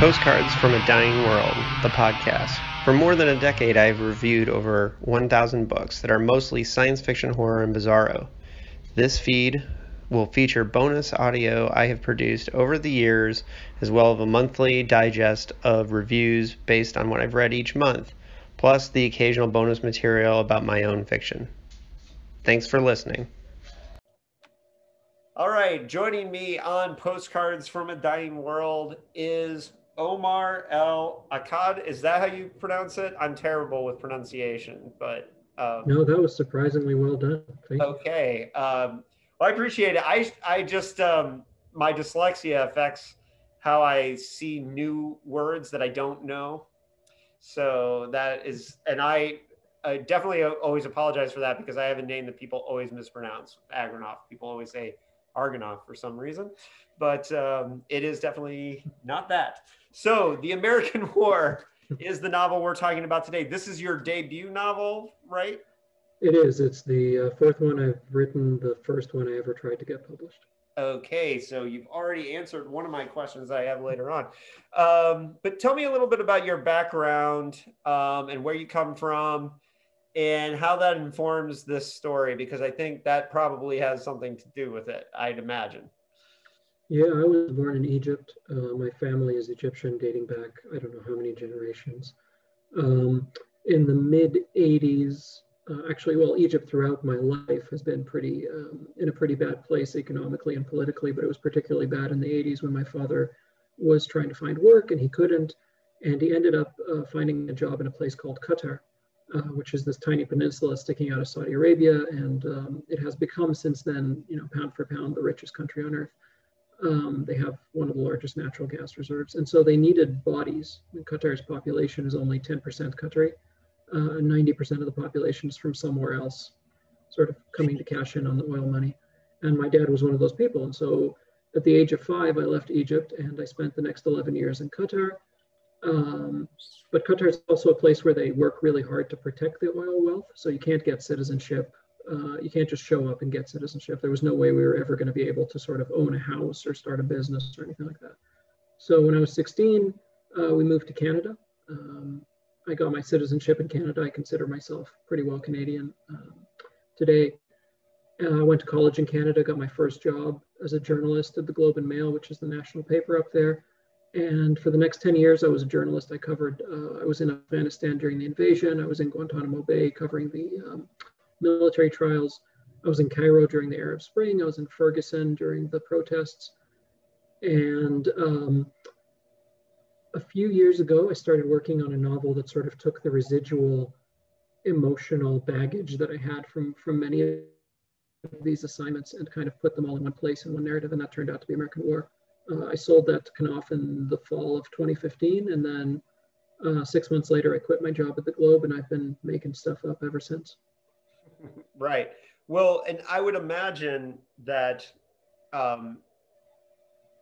Postcards from a Dying World, the podcast. For more than a decade, I've reviewed over 1,000 books that are mostly science fiction, horror, and bizarro. This feed will feature bonus audio I have produced over the years, as well as a monthly digest of reviews based on what I've read each month, plus the occasional bonus material about my own fiction. Thanks for listening. All right, joining me on Postcards from a Dying World is Omar El Akkad. Is that how you pronounce it? I'm terrible with pronunciation, but um, no, that was surprisingly well done. Thank okay, um, well, I appreciate it. I I just um, my dyslexia affects how I see new words that I don't know. So that is, and I, I definitely always apologize for that because I have a name that people always mispronounce. Agranoff. People always say Argonoff for some reason, but um, it is definitely not that. So, The American War is the novel we're talking about today. This is your debut novel, right? It is. It's the uh, fourth one I've written, the first one I ever tried to get published. Okay, so you've already answered one of my questions I have later on. Um, but tell me a little bit about your background um, and where you come from and how that informs this story, because I think that probably has something to do with it, I'd imagine. Yeah, I was born in Egypt. Uh, my family is Egyptian, dating back, I don't know how many generations. Um, in the mid 80s, uh, actually, well, Egypt throughout my life has been pretty um, in a pretty bad place economically and politically, but it was particularly bad in the 80s when my father was trying to find work and he couldn't. And he ended up uh, finding a job in a place called Qatar, uh, which is this tiny peninsula sticking out of Saudi Arabia. And um, it has become since then, you know, pound for pound, the richest country on earth. Um, they have one of the largest natural gas reserves. And so they needed bodies. And Qatar's population is only 10% Qatari. Uh, 90% of the population is from somewhere else, sort of coming to cash in on the oil money. And my dad was one of those people. And so at the age of five, I left Egypt and I spent the next 11 years in Qatar. Um, but Qatar is also a place where they work really hard to protect the oil wealth. So you can't get citizenship uh, you can't just show up and get citizenship. There was no way we were ever going to be able to sort of own a house or start a business or anything like that. So when I was 16, uh, we moved to Canada. Um, I got my citizenship in Canada. I consider myself pretty well Canadian um, today. Uh, I went to college in Canada, got my first job as a journalist at the Globe and Mail, which is the national paper up there. And for the next 10 years, I was a journalist. I covered, uh, I was in Afghanistan during the invasion. I was in Guantanamo Bay covering the um, military trials. I was in Cairo during the Arab Spring. I was in Ferguson during the protests. And um, a few years ago, I started working on a novel that sort of took the residual emotional baggage that I had from, from many of these assignments and kind of put them all in one place in one narrative. And that turned out to be American War. Uh, I sold that to Knopf in the fall of 2015. And then uh, six months later, I quit my job at the Globe and I've been making stuff up ever since. Right. Well, and I would imagine that um,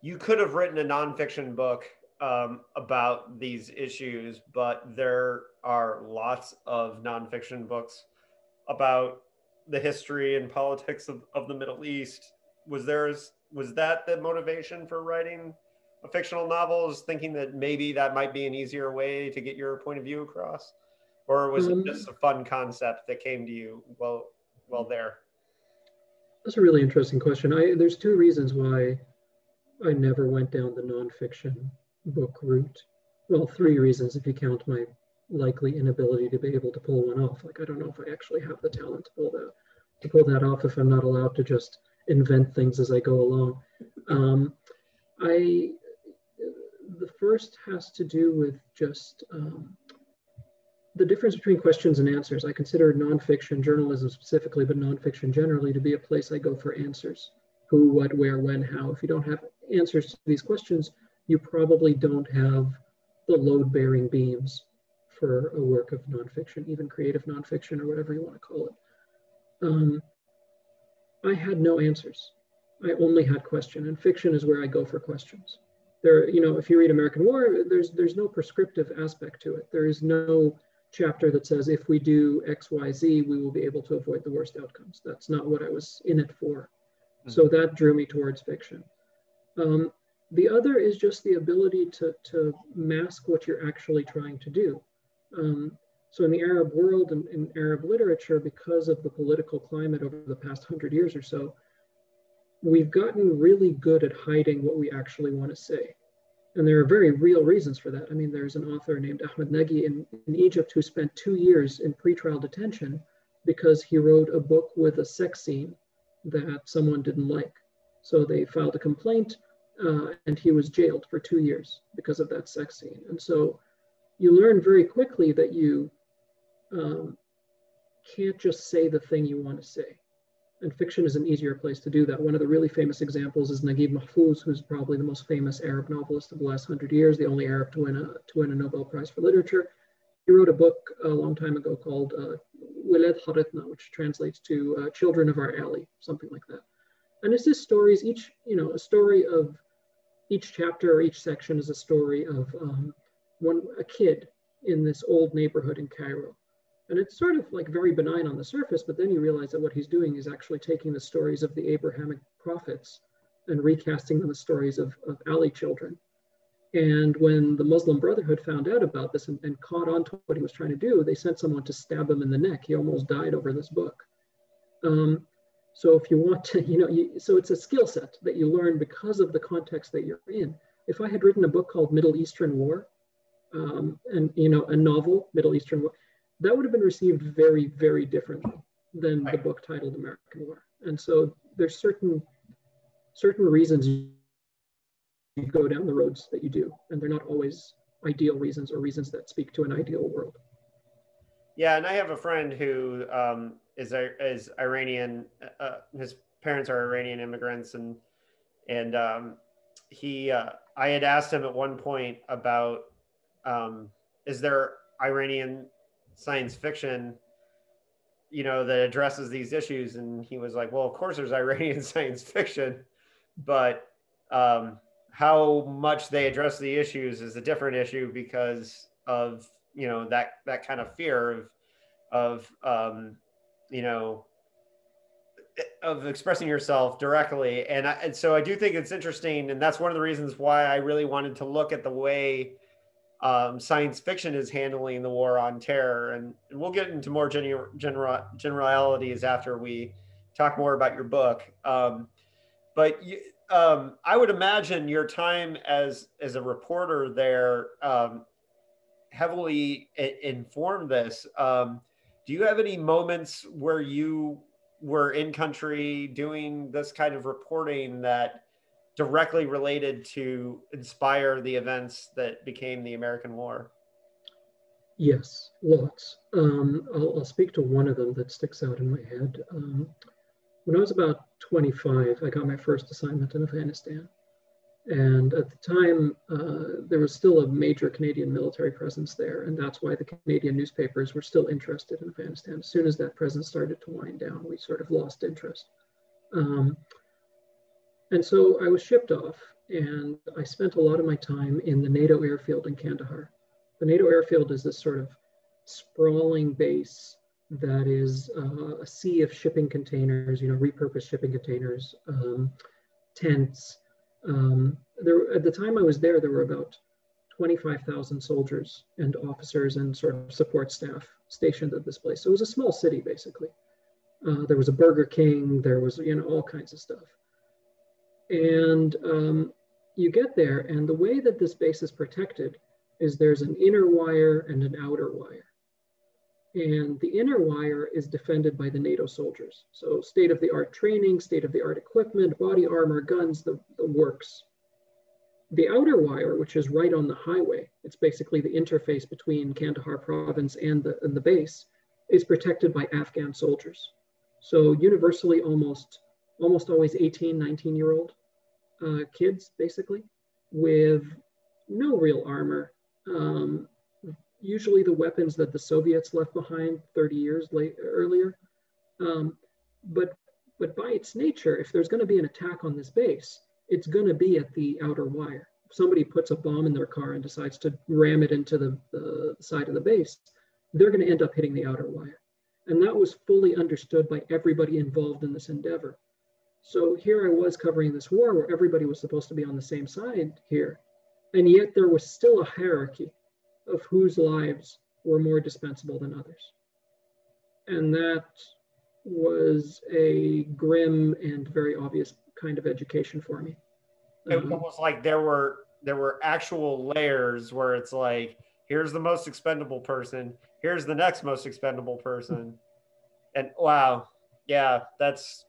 you could have written a nonfiction book um, about these issues, but there are lots of nonfiction books about the history and politics of, of the Middle East. Was there was that the motivation for writing a fictional novel? Is thinking that maybe that might be an easier way to get your point of view across? Or was um, it just a fun concept that came to you well well there? That's a really interesting question. I there's two reasons why i never went down the nonfiction book route. Well three reasons if you count my likely inability to be able to pull one off. Like i don't know if i actually have the talent to pull that to pull that off if i'm not allowed to just invent things as i go along. Um, i the first has to do with just um, the difference between questions and answers, I consider nonfiction, journalism specifically, but nonfiction generally, to be a place I go for answers. Who, what, where, when, how. If you don't have answers to these questions, you probably don't have the load bearing beams for a work of nonfiction, even creative nonfiction or whatever you want to call it. Um, I had no answers. I only had question, and fiction is where I go for questions. There, you know, if you read American War, there's there's no prescriptive aspect to it. There is no chapter that says if we do X, Y, Z, we will be able to avoid the worst outcomes. That's not what I was in it for. Mm-hmm. So that drew me towards fiction. Um, The other is just the ability to, to mask what you're actually trying to do. Um, so in the Arab world and in Arab literature, because of the political climate over the past hundred years or so, we've gotten really good at hiding what we actually want to say. And there are very real reasons for that. I mean, there's an author named Ahmed Nagy in, in Egypt who spent two years in pretrial detention because he wrote a book with a sex scene that someone didn't like. So they filed a complaint uh, and he was jailed for two years because of that sex scene. And so you learn very quickly that you um, can't just say the thing you want to say. And fiction is an easier place to do that. One of the really famous examples is Naguib Mahfouz, who's probably the most famous Arab novelist of the last hundred years, the only Arab to win a, to win a Nobel Prize for Literature. He wrote a book a long time ago called uh, Haritna, which translates to uh, Children of Our Alley, something like that. And it's just stories, each, you know, a story of each chapter or each section is a story of um, one, a kid in this old neighborhood in Cairo and it's sort of like very benign on the surface, but then you realize that what he's doing is actually taking the stories of the Abrahamic prophets and recasting them as stories of, of alley children. And when the Muslim Brotherhood found out about this and, and caught on to what he was trying to do, they sent someone to stab him in the neck. He almost died over this book. Um, so if you want to, you know, you, so it's a skill set that you learn because of the context that you're in. If I had written a book called Middle Eastern War, um, and you know, a novel, Middle Eastern War, that would have been received very, very differently than right. the book titled American War. And so there's certain certain reasons you go down the roads that you do, and they're not always ideal reasons or reasons that speak to an ideal world. Yeah, and I have a friend who um, is is Iranian. Uh, his parents are Iranian immigrants, and and um, he uh, I had asked him at one point about um, is there Iranian science fiction you know that addresses these issues. And he was like well of course there's iranian science fiction but um, how much they address the issues is a different issue because of you know that that kind of fear of of um, you know of expressing yourself directly. And, I, and so i do think it's interesting. And that's one of the reasons why i really wanted to look at the way um, science fiction is handling the war on terror. And, we'll get into more general, generalities after we talk more about your book. Um, but you, um, I would imagine your time as, as a reporter there um, heavily informed this. Um, do you have any moments where you were in country doing this kind of reporting that directly related to inspire the events that became the American War? Yes, lots. Um, I'll, I'll, speak to one of them that sticks out in my head. Um, when I was about 25, I got my first assignment in Afghanistan. And at the time, uh, there was still a major Canadian military presence there. And that's why the Canadian newspapers were still interested in Afghanistan. As soon as that presence started to wind down, we sort of lost interest. Um, and so I was shipped off and I spent a lot of my time in the NATO airfield in Kandahar. The NATO airfield is this sort of sprawling base that is uh, a sea of shipping containers, you know, repurposed shipping containers, um, tents. Um, there, at the time I was there, there were about 25,000 soldiers and officers and sort of support staff stationed at this place. So it was a small city, basically. Uh, there was a Burger King, there was, you know, all kinds of stuff. And um, you get there, and the way that this base is protected is there's an inner wire and an outer wire. And the inner wire is defended by the NATO soldiers. So state of the art training, state of the art equipment, body armor, guns, the, the works. The outer wire, which is right on the highway, it's basically the interface between Kandahar province and the, and the base, is protected by Afghan soldiers. So universally almost, almost always 18, 19 year old uh, kids, basically, with no real armor. Um, usually the weapons that the Soviets left behind 30 years late, earlier. Um, but, but by its nature, if there's going to be an attack on this base, it's going to be at the outer wire. If somebody puts a bomb in their car and decides to ram it into the, the side of the base, they're going to end up hitting the outer wire. And that was fully understood by everybody involved in this endeavor. So here I was covering this war where everybody was supposed to be on the same side here. And yet there was still a hierarchy of whose lives were more dispensable than others. And that was a grim and very obvious kind of education for me. It was um, almost like there were there were actual layers where it's like here's the most expendable person, here's the next most expendable person. And wow, yeah, that's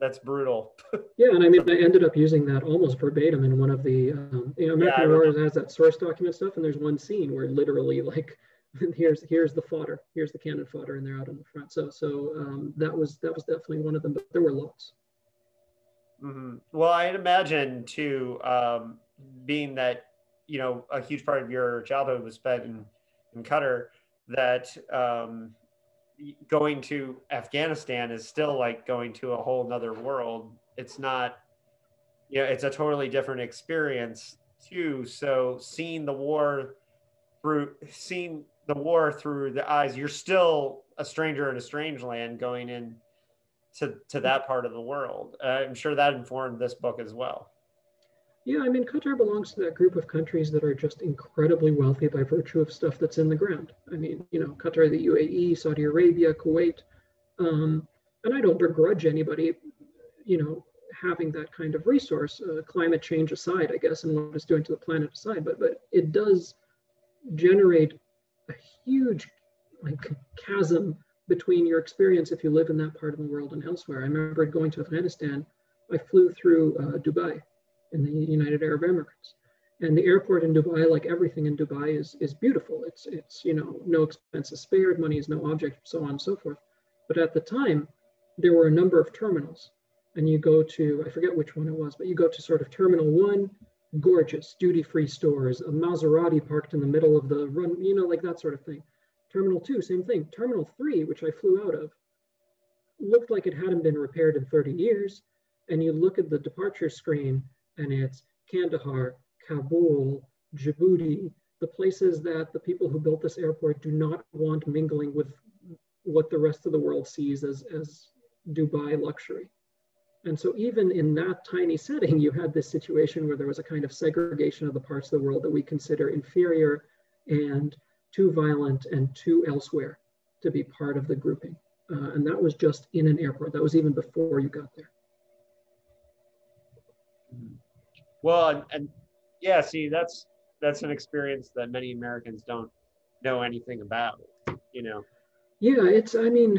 that's brutal. yeah, and I mean, I ended up using that almost verbatim in one of the, um, you know, American yeah, Horror has that source document stuff, and there's one scene where literally like, here's here's the fodder, here's the cannon fodder, and they're out in the front. So so um, that was that was definitely one of them, but there were lots. Mm-hmm. Well, I'd imagine too, um, being that you know a huge part of your childhood was spent in in Qatar, that um, going to Afghanistan is still like going to a whole nother world. It's not, you know, it's a totally different experience too. So seeing the war through, seeing the war through the eyes, you're still a stranger in a strange land going in to, to that part of the world. Uh, I'm sure that informed this book as well. Yeah, I mean, Qatar belongs to that group of countries that are just incredibly wealthy by virtue of stuff that's in the ground. I mean, you know, Qatar, the UAE, Saudi Arabia, Kuwait. Um, and I don't begrudge anybody, you know, having that kind of resource, uh, climate change aside, I guess, and what it's doing to the planet aside. But but it does generate a huge like chasm between your experience if you live in that part of the world and elsewhere. I remember going to Afghanistan. I flew through uh, Dubai in the United Arab Emirates. And the airport in Dubai, like everything in Dubai, is, is beautiful. It's, it's, you know, no expenses spared, money is no object, so on and so forth. But at the time, there were a number of terminals. And you go to, I forget which one it was, but you go to sort of terminal one, gorgeous, duty-free stores, a Maserati parked in the middle of the run, you know, like that sort of thing. Terminal two, same thing. Terminal three, which I flew out of, looked like it hadn't been repaired in 30 years. And you look at the departure screen and it's Kandahar, Kabul, Djibouti, the places that the people who built this airport do not want mingling with what the rest of the world sees as, as Dubai luxury. And so even in that tiny setting, you had this situation where there was a kind of segregation of the parts of the world that we consider inferior and too violent and too elsewhere to be part of the grouping. Uh, and that was just in an airport. That was even before you got there. Mm-hmm. Well, and, and yeah, see, that's that's an experience that many Americans don't know anything about. You know. Yeah, it's. I mean,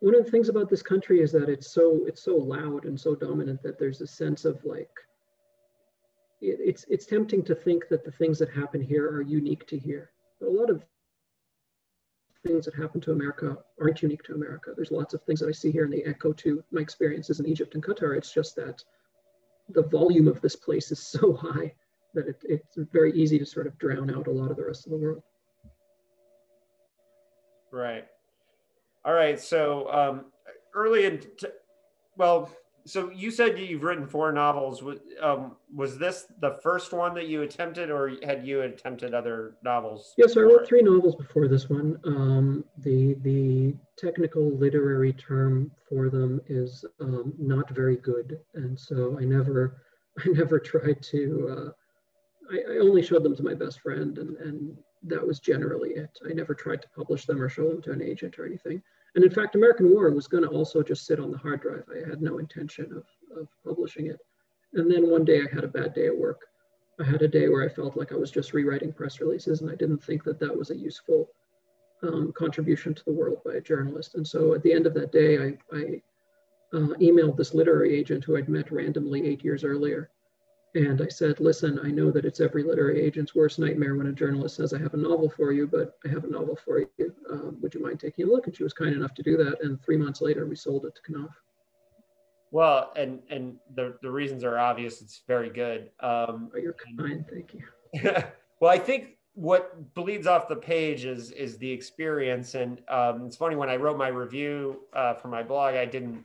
one of the things about this country is that it's so it's so loud and so dominant that there's a sense of like. It, it's it's tempting to think that the things that happen here are unique to here, but a lot of things that happen to America aren't unique to America. There's lots of things that I see here and they echo to my experiences in Egypt and Qatar. It's just that the volume of this place is so high that it, it's very easy to sort of drown out a lot of the rest of the world. Right. All right. So um, early in, well, so you said you've written four novels. Um, was this the first one that you attempted, or had you attempted other novels? Yes, I wrote three novels before this one. Um, the the technical literary term for them is um, not very good, and so I never I never tried to. Uh, I, I only showed them to my best friend, and and that was generally it. I never tried to publish them or show them to an agent or anything. And in fact, American War was going to also just sit on the hard drive. I had no intention of, of publishing it. And then one day I had a bad day at work. I had a day where I felt like I was just rewriting press releases, and I didn't think that that was a useful um, contribution to the world by a journalist. And so at the end of that day, I, I uh, emailed this literary agent who I'd met randomly eight years earlier and I said, listen, I know that it's every literary agent's worst nightmare when a journalist says, I have a novel for you, but I have a novel for you. Um, would you mind taking a look? And she was kind enough to do that. And three months later, we sold it to Knopf. Well, and and the, the reasons are obvious. It's very good. Um, oh, you're kind. Thank you. well, I think what bleeds off the page is is the experience. And um, it's funny when I wrote my review uh, for my blog, I didn't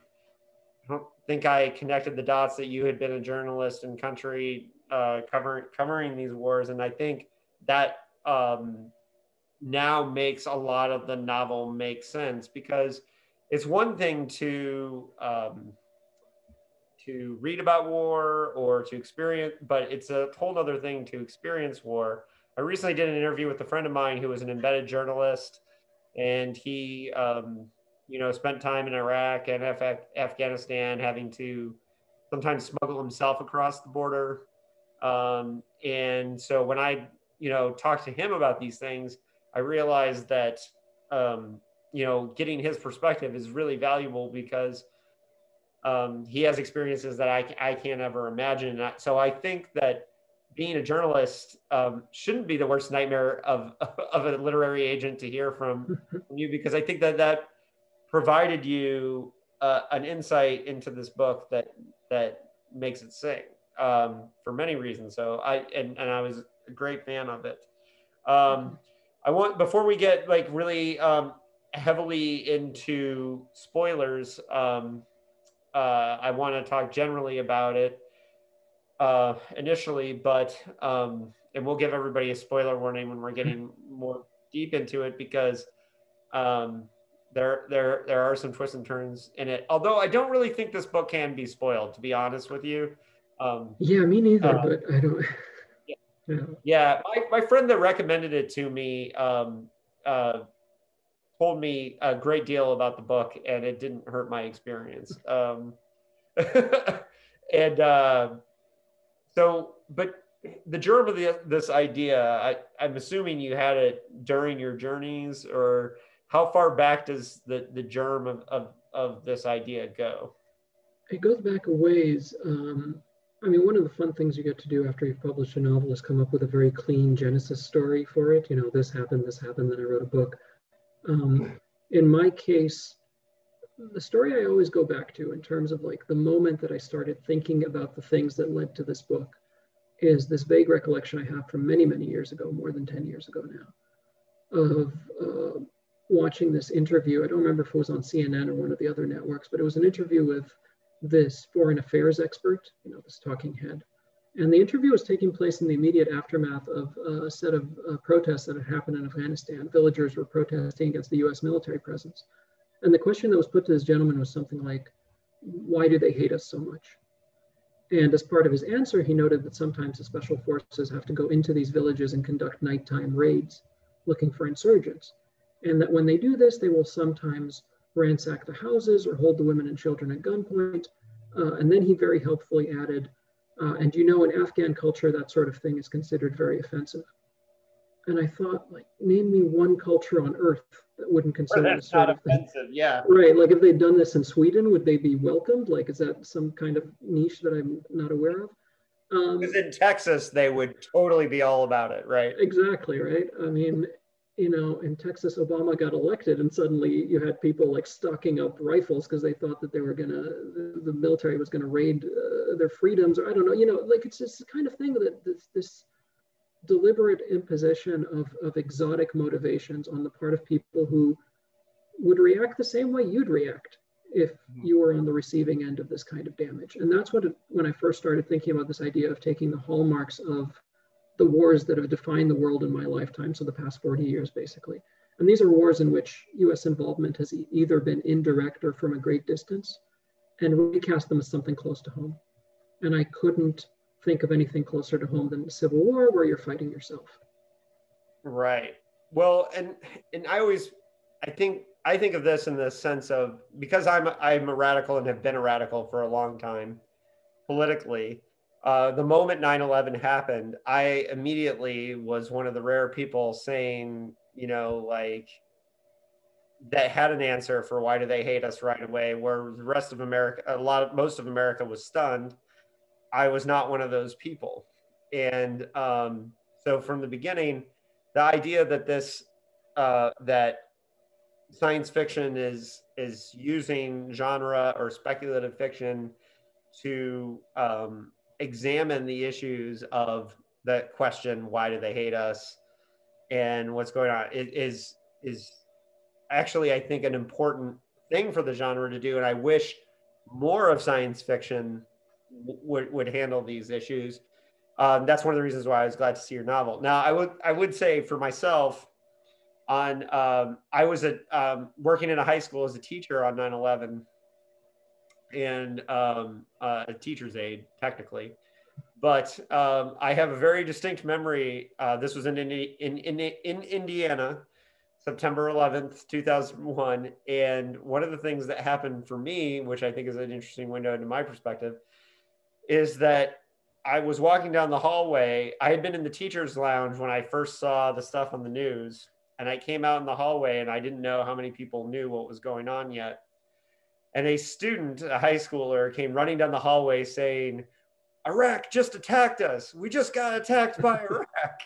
I don't think I connected the dots that you had been a journalist in country uh, covering covering these wars, and I think that um, now makes a lot of the novel make sense because it's one thing to um, to read about war or to experience, but it's a whole other thing to experience war. I recently did an interview with a friend of mine who was an embedded journalist, and he, um, you know, spent time in Iraq and Af- Afghanistan, having to sometimes smuggle himself across the border. Um, and so when I, you know, talked to him about these things, I realized that, um, you know, getting his perspective is really valuable because um, he has experiences that I, I can't ever imagine. So I think that being a journalist um, shouldn't be the worst nightmare of, of a literary agent to hear from, from you because I think that that provided you uh, an insight into this book that that makes it sing um, for many reasons. So I and, and I was a great fan of it. Um, I want before we get like really um, heavily into spoilers. Um, uh, I want to talk generally about it uh, initially, but um, and we'll give everybody a spoiler warning when we're getting more deep into it because um, there there there are some twists and turns in it. Although I don't really think this book can be spoiled, to be honest with you. Um, yeah, me neither. Uh, but I don't. Yeah, yeah. yeah my, my friend that recommended it to me um, uh, told me a great deal about the book, and it didn't hurt my experience. Um, and uh, so, but the germ of the, this idea, I, I'm assuming you had it during your journeys, or how far back does the, the germ of, of, of this idea go? It goes back a ways. Um, I mean, one of the fun things you get to do after you've published a novel is come up with a very clean genesis story for it. You know, this happened, this happened, then I wrote a book. Um, in my case, the story I always go back to in terms of like the moment that I started thinking about the things that led to this book is this vague recollection I have from many, many years ago, more than 10 years ago now, of uh, watching this interview. I don't remember if it was on CNN or one of the other networks, but it was an interview with this foreign affairs expert, you know, this talking head. And the interview was taking place in the immediate aftermath of a set of uh, protests that had happened in Afghanistan. Villagers were protesting against the US military presence. And the question that was put to this gentleman was something like, why do they hate us so much? And as part of his answer, he noted that sometimes the special forces have to go into these villages and conduct nighttime raids looking for insurgents. And that when they do this, they will sometimes ransack the houses or hold the women and children at gunpoint. Uh, and then he very helpfully added, uh, and you know, in Afghan culture, that sort of thing is considered very offensive. And I thought, like, name me one culture on earth that wouldn't consider that's not offensive. Yeah. Right. Like, if they'd done this in Sweden, would they be welcomed? Like, is that some kind of niche that I'm not aware of? Because um, in Texas, they would totally be all about it, right? Exactly. Right. I mean, you know, in Texas, Obama got elected, and suddenly you had people like stocking up rifles because they thought that they were gonna, the, the military was gonna raid uh, their freedoms, or I don't know, you know, like it's this kind of thing that this, this deliberate imposition of, of exotic motivations on the part of people who would react the same way you'd react if mm-hmm. you were on the receiving end of this kind of damage. And that's what, it, when I first started thinking about this idea of taking the hallmarks of the wars that have defined the world in my lifetime, so the past 40 years basically. And these are wars in which US involvement has either been indirect or from a great distance, and recast them as something close to home. And I couldn't think of anything closer to home than the Civil War where you're fighting yourself. Right. Well, and and I always I think I think of this in the sense of because I'm I'm a radical and have been a radical for a long time politically uh, the moment 9-11 happened i immediately was one of the rare people saying you know like that had an answer for why do they hate us right away where the rest of america a lot of most of america was stunned. I was not one of those people. And um, so from the beginning the idea that this uh, that science fiction is is using genre or speculative fiction to um, examine the issues of the question why do they hate us? And what's going on? It is is actually i think an important thing for the genre to do. And i wish more of science fiction would, would handle these issues. Um, that's one of the reasons why i was glad to see your novel. Now i would i would say for myself on um, i was a, um, working in a high school as a teacher on 9-11 and um, a teacher's aide, technically. But um, I have a very distinct memory. Uh, this was in, in, in, in Indiana, September 11th, 2001. And one of the things that happened for me, which I think is an interesting window into my perspective, is that I was walking down the hallway. I had been in the teacher's lounge when I first saw the stuff on the news. And I came out in the hallway and I didn't know how many people knew what was going on yet. And a student, a high schooler, came running down the hallway saying, Iraq just attacked us. We just got attacked by Iraq.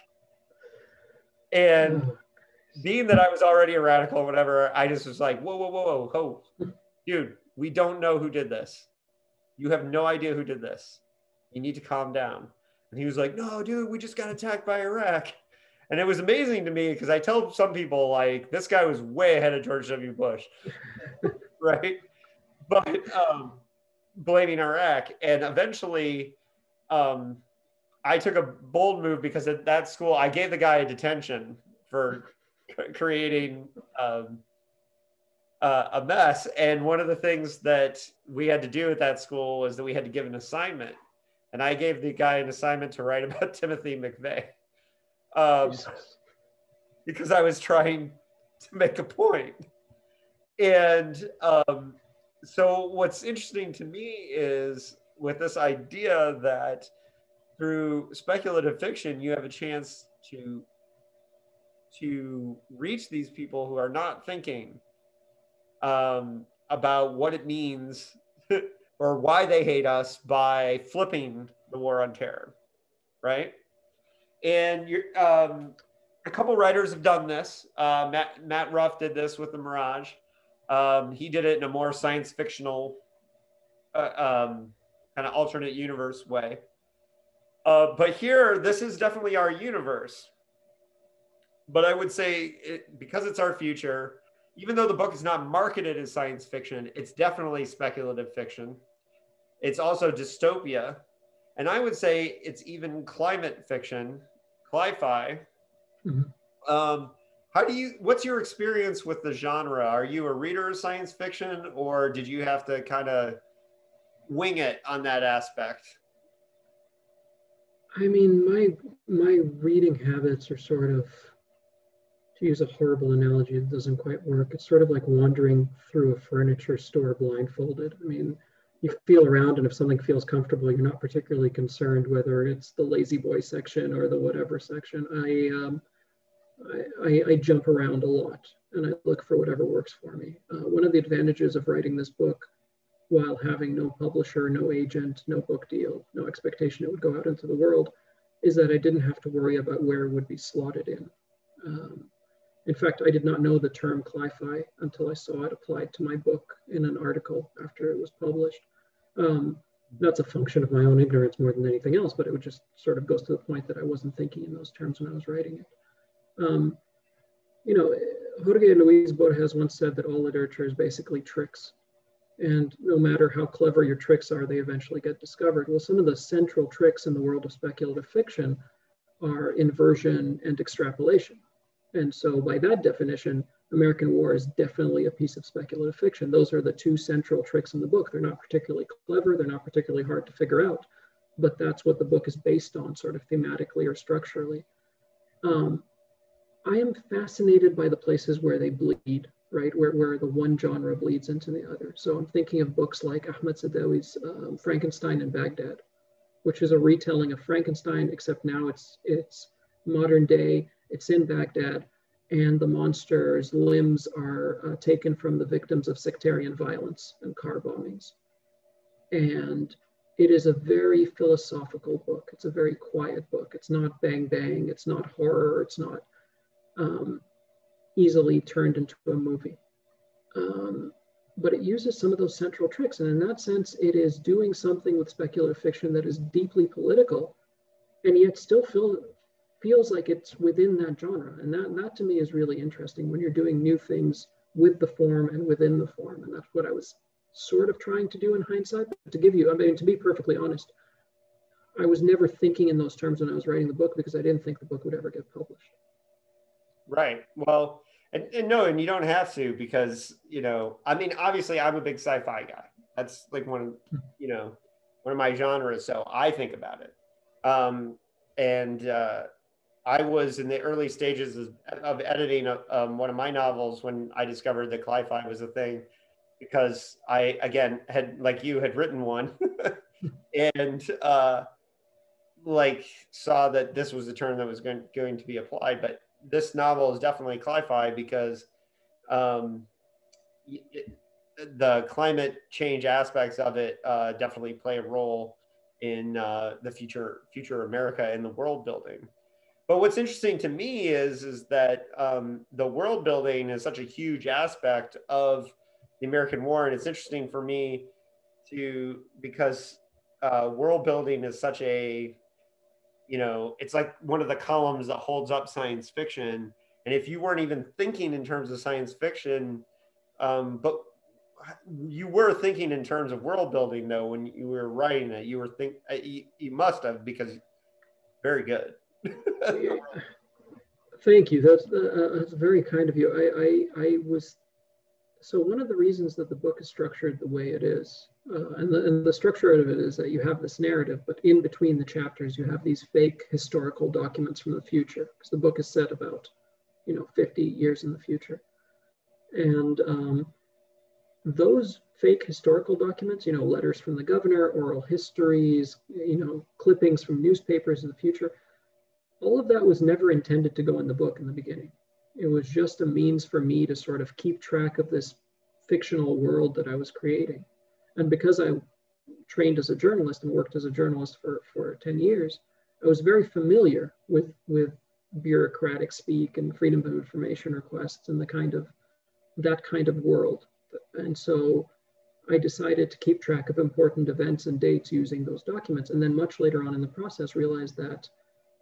and being that I was already a radical, whatever, I just was like, whoa, whoa, whoa, whoa, whoa, dude, we don't know who did this. You have no idea who did this. You need to calm down. And he was like, no, dude, we just got attacked by Iraq. And it was amazing to me because I tell some people, like, this guy was way ahead of George W. Bush, right? But um, blaming Iraq. And eventually, um, I took a bold move because at that school, I gave the guy a detention for creating um, uh, a mess. And one of the things that we had to do at that school was that we had to give an assignment. And I gave the guy an assignment to write about Timothy McVeigh um, because I was trying to make a point. And um, so, what's interesting to me is with this idea that through speculative fiction you have a chance to to reach these people who are not thinking um, about what it means or why they hate us by flipping the war on terror right? And you're um, a couple writers have done this. Uh, matt, matt ruff did this with the mirage um, he did it in a more science fictional uh, um, kind of alternate universe way. Uh, but here, this is definitely our universe. But I would say, it, because it's our future, even though the book is not marketed as science fiction, it's definitely speculative fiction. It's also dystopia. And I would say it's even climate fiction, cli-fi. Mm-hmm. Um, how do you, what's your experience with the genre? Are you a reader of science fiction or did you have to kind of wing it on that aspect? I mean, my my reading habits are sort of, to use a horrible analogy that doesn't quite work. It's sort of like wandering through a furniture store blindfolded. I mean, you feel around, and if something feels comfortable, you're not particularly concerned whether it's the La-Z-Boy section or the whatever section. I um, I, I, jump around a lot, and I look for whatever works for me. Uh, one of the advantages of writing this book while having no publisher, no agent, no book deal, no expectation it would go out into the world, is that I didn't have to worry about where it would be slotted in. Um, in fact, I did not know the term cli-fi until I saw it applied to my book in an article after it was published. Um, that's a function of my own ignorance more than anything else, but it would just sort of goes to the point that I wasn't thinking in those terms when I was writing it. Um, you know, Jorge Luis Borges once said that all literature is basically tricks. And no matter how clever your tricks are, they eventually get discovered. Well, some of the central tricks in the world of speculative fiction are inversion and extrapolation. And so, by that definition, American War is definitely a piece of speculative fiction. Those are the two central tricks in the book. They're not particularly clever, they're not particularly hard to figure out, but that's what the book is based on, sort of thematically or structurally. Um, I am fascinated by the places where they bleed right? Where, where the one genre bleeds into the other. So I'm thinking of books like Ahmed Saadawi's um, Frankenstein in Baghdad, which is a retelling of Frankenstein, except now it's, it's modern day, it's in Baghdad, and the monster's limbs are uh, taken from the victims of sectarian violence and car bombings. And it is a very philosophical book. It's a very quiet book. It's not bang bang. It's not horror. It's not um, easily turned into a movie. Um, but it uses some of those central tricks. And in that sense, it is doing something with speculative fiction that is deeply political and yet still feel, feels like it's within that genre. And that, that to me is really interesting when you're doing new things with the form and within the form. And that's what I was sort of trying to do in hindsight. But to give you, I mean, to be perfectly honest, I was never thinking in those terms when I was writing the book because I didn't think the book would ever get published. Right. Well, and, and, no, and you don't have to because you know, I mean, obviously, I'm a big sci-fi guy. That's like one of you know one of my genres. So I think about it. Um, and uh, I was in the early stages of, of editing a, um, one of my novels when I discovered that cli-fi was a thing, because I again had like you had written one, and uh, like saw that this was the term that was going, going to be applied. But this novel is definitely cli-fi because um, it, the climate change aspects of it uh, definitely play a role in uh, the future future America and the world building. But what's interesting to me is is that um, the world building is such a huge aspect of the American War, and it's interesting for me to because uh, world building is such a you know it's like one of the columns that holds up science fiction. And if you weren't even thinking in terms of science fiction um, but you were thinking in terms of world building though when you were writing it you were think uh, you, you must have because very good. Thank you. That's, uh, uh, that's very kind of you. I, I i was so one of the reasons that the book is structured the way it is uh, and, the, and the structure of it is that you have this narrative but in between the chapters you have these fake historical documents from the future because the book is set about you know 50 years in the future and um, those fake historical documents, you know, letters from the governor, oral histories, you know, clippings from newspapers in the future, all of that was never intended to go in the book in the beginning. It was just a means for me to sort of keep track of this fictional world that I was creating. And because I trained as a journalist and worked as a journalist for, for 10 years, I was very familiar with, with bureaucratic speak and freedom of information requests and the kind of that kind of world and so I decided to keep track of important events and dates using those documents. And then much later on in the process, realized that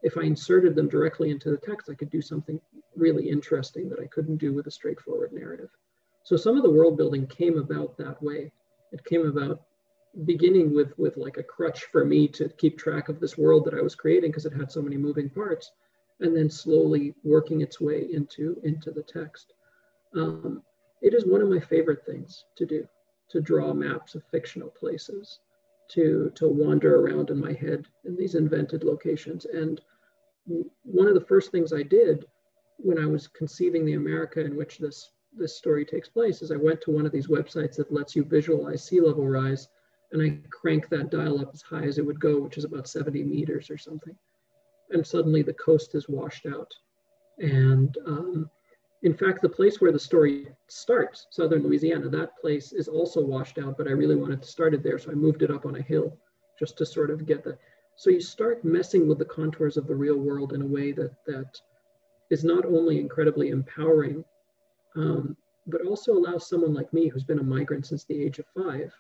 if I inserted them directly into the text, I could do something really interesting that I couldn't do with a straightforward narrative. So some of the world building came about that way. It came about beginning with, with like a crutch for me to keep track of this world that I was creating because it had so many moving parts, and then slowly working its way into, into the text. Um, it is one of my favorite things to do, to draw maps of fictional places, to, to wander around in my head in these invented locations. And one of the first things I did when I was conceiving the America in which this, this story takes place is I went to one of these websites that lets you visualize sea level rise and I crank that dial up as high as it would go, which is about 70 meters or something. And suddenly the coast is washed out. And um, in fact, the place where the story starts, southern Louisiana, that place is also washed out, but I really wanted to start it there. So I moved it up on a hill just to sort of get that. So you start messing with the contours of the real world in a way that, that is not only incredibly empowering, um, but also allows someone like me who's been a migrant since the age of five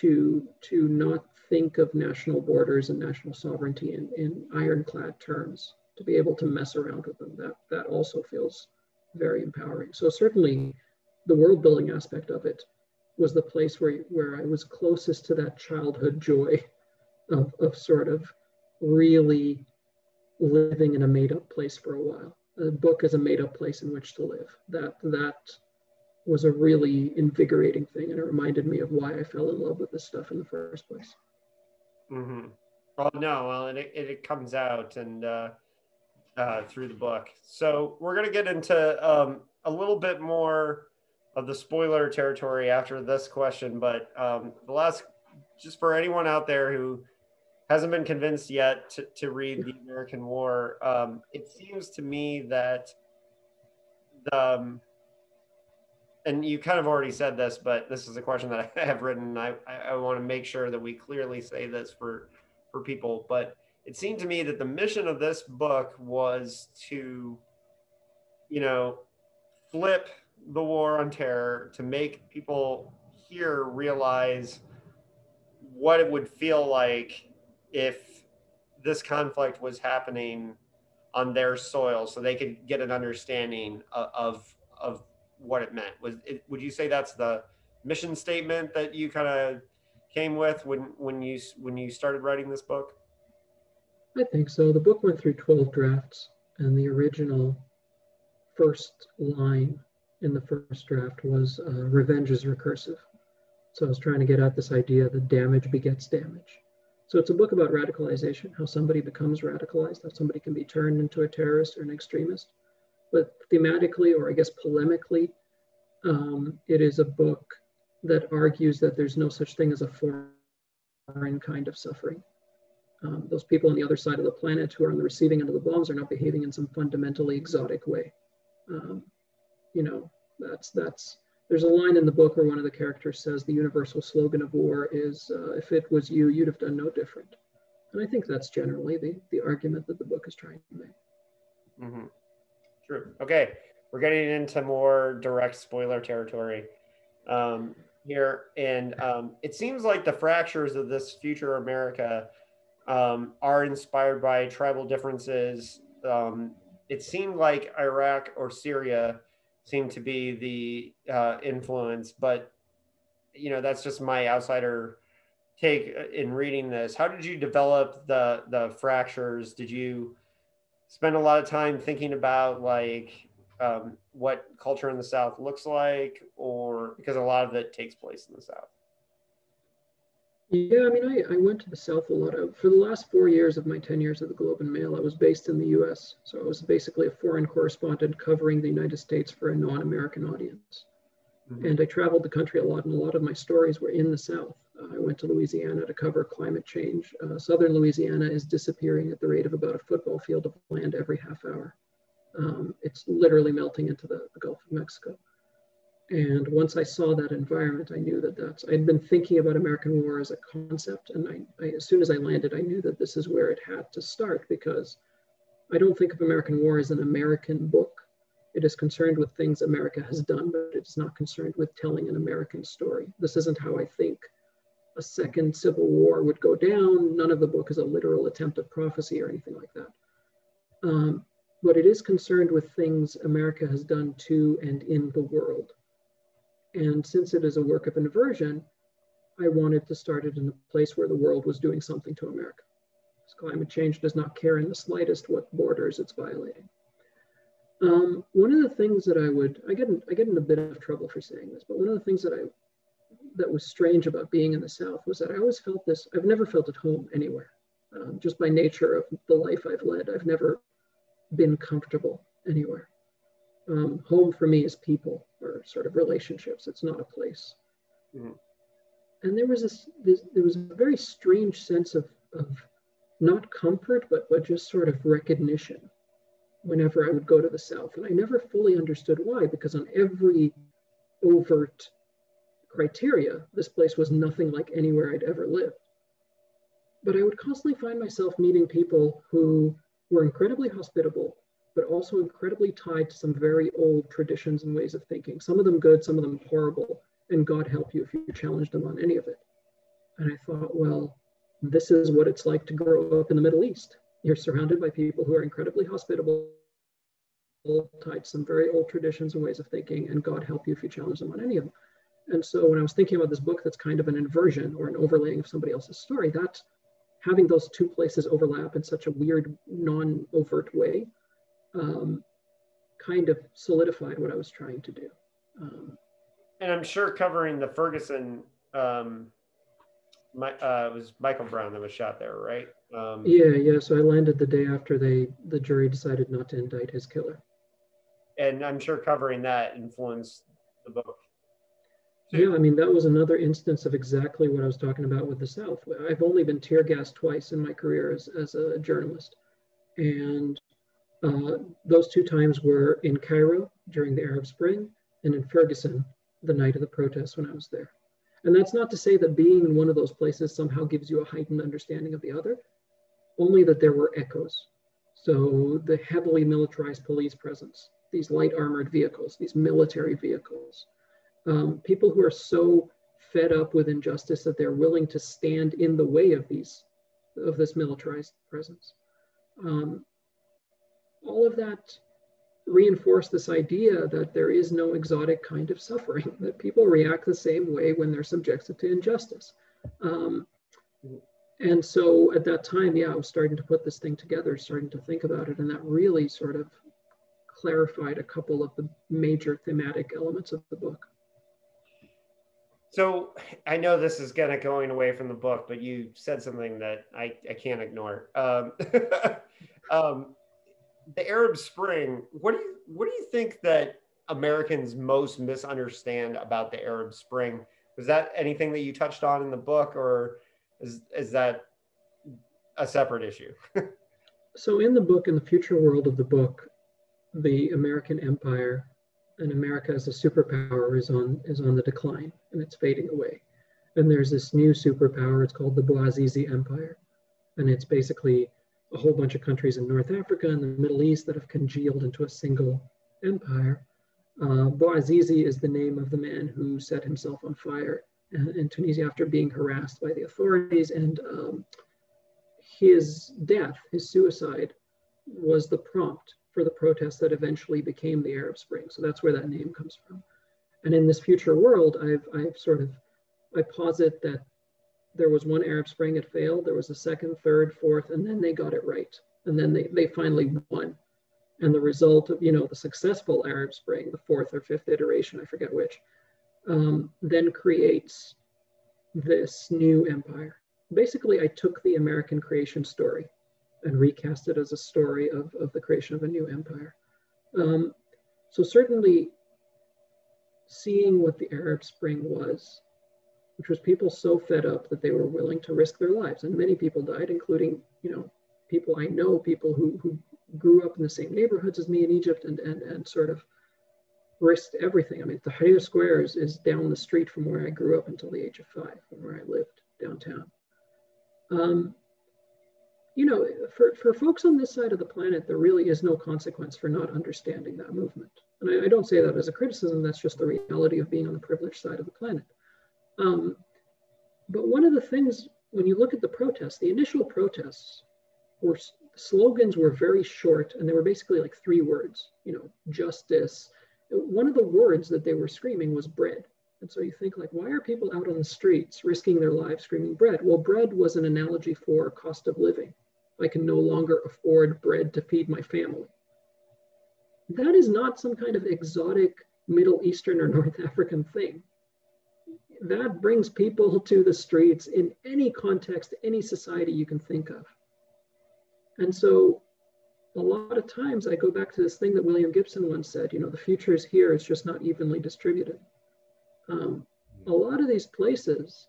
to, to not think of national borders and national sovereignty in, in ironclad terms, to be able to mess around with them. That, that also feels very empowering. So certainly the world building aspect of it was the place where, where I was closest to that childhood joy of, of sort of really living in a made up place for a while. A book is a made up place in which to live. That, that was a really invigorating thing. And it reminded me of why I fell in love with this stuff in the first place. Mm-hmm. Well, no, well, and it, it comes out and, uh, uh, through the book. So we're going to get into um, a little bit more of the spoiler territory after this question. But um, the last, just for anyone out there who hasn't been convinced yet to, to read the American War, um, it seems to me that the, um, and you kind of already said this, but this is a question that I have written. I, I, I want to make sure that we clearly say this for, for people, but it seemed to me that the mission of this book was to, you know, flip the war on terror to make people here realize what it would feel like if this conflict was happening on their soil so they could get an understanding of of, what it meant was it, would you say that's the mission statement that you kind of came with when when you when you started writing this book I think so. The book went through 12 drafts, and the original first line in the first draft was uh, revenge is recursive. So I was trying to get at this idea that damage begets damage. So it's a book about radicalization, how somebody becomes radicalized, how somebody can be turned into a terrorist or an extremist. But thematically, or I guess polemically, um, it is a book that argues that there's no such thing as a foreign kind of suffering. Um, those people on the other side of the planet who are on the receiving end of the bombs are not behaving in some fundamentally exotic way. Um, you know, that's that's. There's a line in the book where one of the characters says the universal slogan of war is, uh, "If it was you, you'd have done no different." And I think that's generally the the argument that the book is trying to make. Mm-hmm. True. Okay, we're getting into more direct spoiler territory um, here, and um, it seems like the fractures of this future America um, are inspired by tribal differences. Um, it seemed like Iraq or Syria seemed to be the uh, influence, but you know that's just my outsider take in reading this. How did you develop the the fractures? Did you spend a lot of time thinking about like um, what culture in the South looks like, or because a lot of it takes place in the South? Yeah, I mean, I, I went to the South a lot. Of, for the last four years of my 10 years at the Globe and Mail, I was based in the US. So I was basically a foreign correspondent covering the United States for a non American audience. Mm-hmm. And I traveled the country a lot, and a lot of my stories were in the South. Uh, I went to Louisiana to cover climate change. Uh, Southern Louisiana is disappearing at the rate of about a football field of land every half hour. Um, it's literally melting into the, the Gulf of Mexico. And once I saw that environment, I knew that that's, I'd been thinking about American War as a concept. And I, I, as soon as I landed, I knew that this is where it had to start because I don't think of American War as an American book. It is concerned with things America has done, but it's not concerned with telling an American story. This isn't how I think a second civil war would go down. None of the book is a literal attempt at prophecy or anything like that. Um, but it is concerned with things America has done to and in the world. And since it is a work of inversion, I wanted to start it in a place where the world was doing something to America. Because climate change does not care in the slightest what borders it's violating. Um, one of the things that I would, I get, in, I get in a bit of trouble for saying this, but one of the things that I, that was strange about being in the South was that I always felt this, I've never felt at home anywhere. Um, just by nature of the life I've led, I've never been comfortable anywhere. Um, home for me is people or sort of relationships. It's not a place. Mm-hmm. And there was this, this, there was a very strange sense of, of not comfort, but, but just sort of recognition whenever I would go to the South. And I never fully understood why, because on every overt criteria, this place was nothing like anywhere I'd ever lived. But I would constantly find myself meeting people who were incredibly hospitable, but also incredibly tied to some very old traditions and ways of thinking. Some of them good, some of them horrible, and God help you if you challenge them on any of it. And I thought, well, this is what it's like to grow up in the Middle East. You're surrounded by people who are incredibly hospitable, tied to some very old traditions and ways of thinking, and God help you if you challenge them on any of them. And so when I was thinking about this book that's kind of an inversion or an overlaying of somebody else's story, that's having those two places overlap in such a weird, non-overt way um, kind of solidified what I was trying to do. Um, and I'm sure covering the Ferguson, um, my, uh, it was Michael Brown that was shot there, right? Um, yeah, yeah. So I landed the day after they the jury decided not to indict his killer. And I'm sure covering that influenced the book. Yeah, I mean, that was another instance of exactly what I was talking about with the South. I've only been tear gassed twice in my career as, as a journalist. And uh, those two times were in Cairo during the Arab Spring and in Ferguson the night of the protests when I was there. And that's not to say that being in one of those places somehow gives you a heightened understanding of the other, only that there were echoes. So the heavily militarized police presence, these light armored vehicles, these military vehicles, um, people who are so fed up with injustice that they're willing to stand in the way of these, of this militarized presence. Um, all of that reinforced this idea that there is no exotic kind of suffering, that people react the same way when they're subjected to injustice. Um, and so at that time, yeah, I was starting to put this thing together, starting to think about it, and that really sort of clarified a couple of the major thematic elements of the book. So I know this is kind of going away from the book, but you said something that I, I can't ignore. Um, um, the Arab Spring. What do you what do you think that Americans most misunderstand about the Arab Spring? Was that anything that you touched on in the book, or is is that a separate issue? so in the book, in the future world of the book, the American empire and America as a superpower is on is on the decline and it's fading away. And there's this new superpower. It's called the Bouazizi Empire, and it's basically a whole bunch of countries in North Africa and the Middle East that have congealed into a single empire. Uh, Bouazizi is the name of the man who set himself on fire in, in Tunisia after being harassed by the authorities, and um, his death, his suicide, was the prompt for the protests that eventually became the Arab Spring. So that's where that name comes from. And in this future world, I've, I've sort of, I posit that there was one Arab Spring, it failed. There was a second, third, fourth, and then they got it right. And then they, they finally won. And the result of, you know, the successful Arab Spring, the fourth or fifth iteration, I forget which, um, then creates this new empire. Basically, I took the American creation story and recast it as a story of, of the creation of a new empire. Um, so certainly seeing what the Arab Spring was, which was people so fed up that they were willing to risk their lives. And many people died, including, you know, people I know, people who, who grew up in the same neighborhoods as me in Egypt and, and, and sort of risked everything. I mean, Tahrir Square is, is down the street from where I grew up until the age of five, from where I lived downtown. Um, you know, for, for folks on this side of the planet, there really is no consequence for not understanding that movement. And I, I don't say that as a criticism, that's just the reality of being on the privileged side of the planet. Um, but one of the things, when you look at the protests, the initial protests were slogans were very short and they were basically like three words, you know, justice. One of the words that they were screaming was bread. And so you think like, why are people out on the streets risking their lives screaming bread? Well, bread was an analogy for cost of living. I can no longer afford bread to feed my family. That is not some kind of exotic Middle Eastern or North African thing. That brings people to the streets in any context, any society you can think of. And so a lot of times I go back to this thing that William Gibson once said, you know, the future is here, it's just not evenly distributed. Um, a lot of these places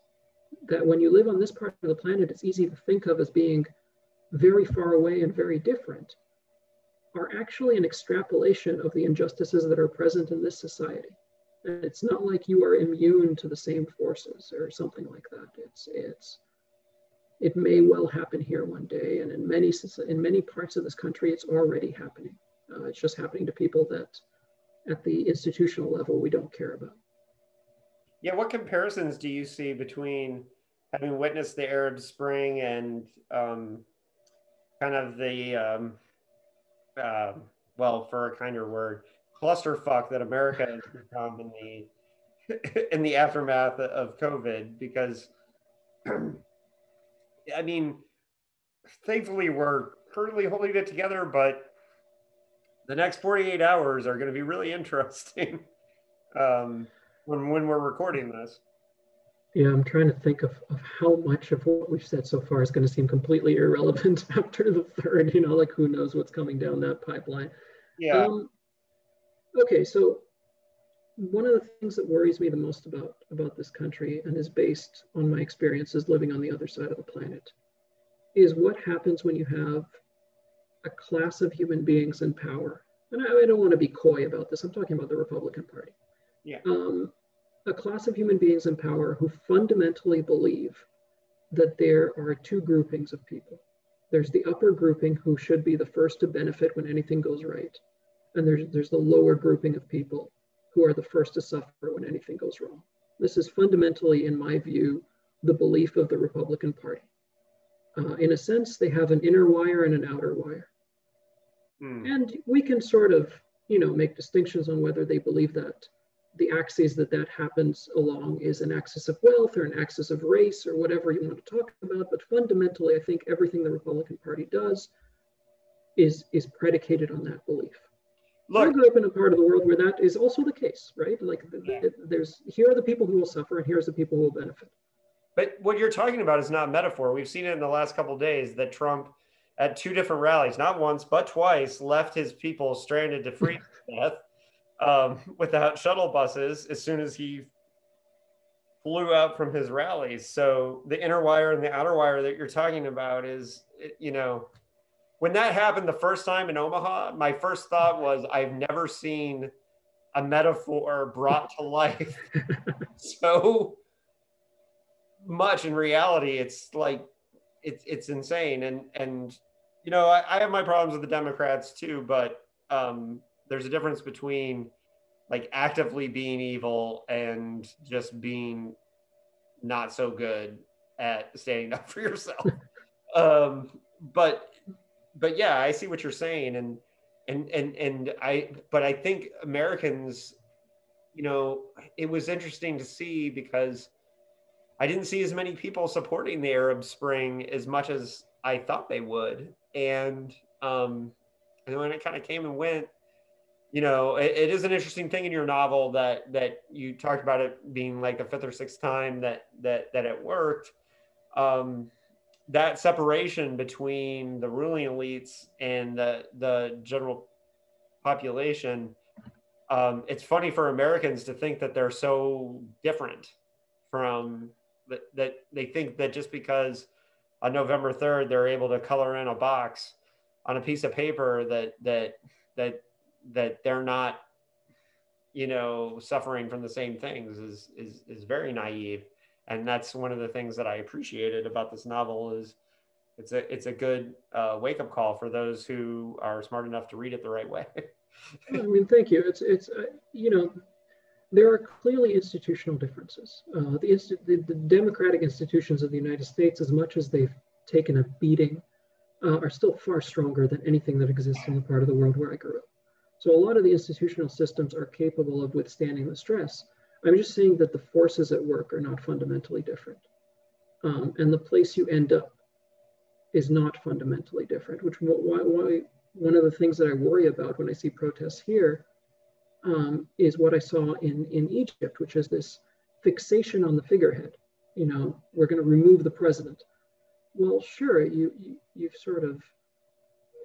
that when you live on this part of the planet, it's easy to think of as being very far away and very different are actually an extrapolation of the injustices that are present in this society. It's not like you are immune to the same forces or something like that. It's it's it may well happen here one day, and in many in many parts of this country, it's already happening. Uh, it's just happening to people that, at the institutional level, we don't care about. Yeah, what comparisons do you see between having witnessed the Arab Spring and um, kind of the um, uh, well, for a kinder word, clusterfuck that America has become in the in the aftermath of COVID. Because I mean, thankfully we're currently holding it together, but the next 48 hours are going to be really interesting um, when when we're recording this. Yeah, I'm trying to think of, of how much of what we've said so far is going to seem completely irrelevant after the third, you know, like who knows what's coming down that pipeline. Yeah. Um, okay, so one of the things that worries me the most about, about this country and is based on my experiences living on the other side of the planet is what happens when you have a class of human beings in power. And I, I don't want to be coy about this, I'm talking about the Republican Party. Yeah. Um, a class of human beings in power who fundamentally believe that there are two groupings of people. There's the upper grouping who should be the first to benefit when anything goes right. And there's, there's the lower grouping of people who are the first to suffer when anything goes wrong. This is fundamentally, in my view, the belief of the Republican Party. Uh, in a sense, they have an inner wire and an outer wire. Mm. And we can sort of, you know, make distinctions on whether they believe that the axes that that happens along is an axis of wealth or an axis of race or whatever you want to talk about. But fundamentally, I think everything the Republican Party does is, is predicated on that belief. Look, I grew up in a part of the world where that is also the case, right? Like, yeah. there's here are the people who will suffer, and here's the people who will benefit. But what you're talking about is not metaphor. We've seen it in the last couple days that Trump, at two different rallies, not once but twice, left his people stranded to freeze death um, without shuttle buses as soon as he flew out from his rallies. So the inner wire and the outer wire that you're talking about is, you know, when that happened the first time in Omaha, my first thought was I've never seen a metaphor brought to life so much in reality. It's like it's it's insane. And and you know, I, I have my problems with the Democrats too, but um, there's a difference between like actively being evil and just being not so good at standing up for yourself. um, but but yeah, I see what you're saying, and and and and I but I think Americans, you know, it was interesting to see because I didn't see as many people supporting the Arab Spring as much as I thought they would, and um, and when it kind of came and went, you know, it, it is an interesting thing in your novel that that you talked about it being like the fifth or sixth time that that that it worked. Um, that separation between the ruling elites and the the general population. Um, it's funny for Americans to think that they're so different from that, that they think that just because on November 3rd they're able to color in a box on a piece of paper that that that that they're not you know suffering from the same things is is is very naive and that's one of the things that I appreciated about this novel is it's a it's a good uh, wake up call for those who are smart enough to read it the right way. I mean, thank you. It's it's uh, you know there are clearly institutional differences. Uh, the, the, the democratic institutions of the United States, as much as they've taken a beating, uh, are still far stronger than anything that exists in the part of the world where I grew up. So a lot of the institutional systems are capable of withstanding the stress. I'm just saying that the forces at work are not fundamentally different. Um, and the place you end up is not fundamentally different, which why, why one of the things that I worry about when I see protests here um, is what I saw in, in Egypt, which is this fixation on the figurehead. You know, we're going to remove the president. Well, sure, you, you you've sort of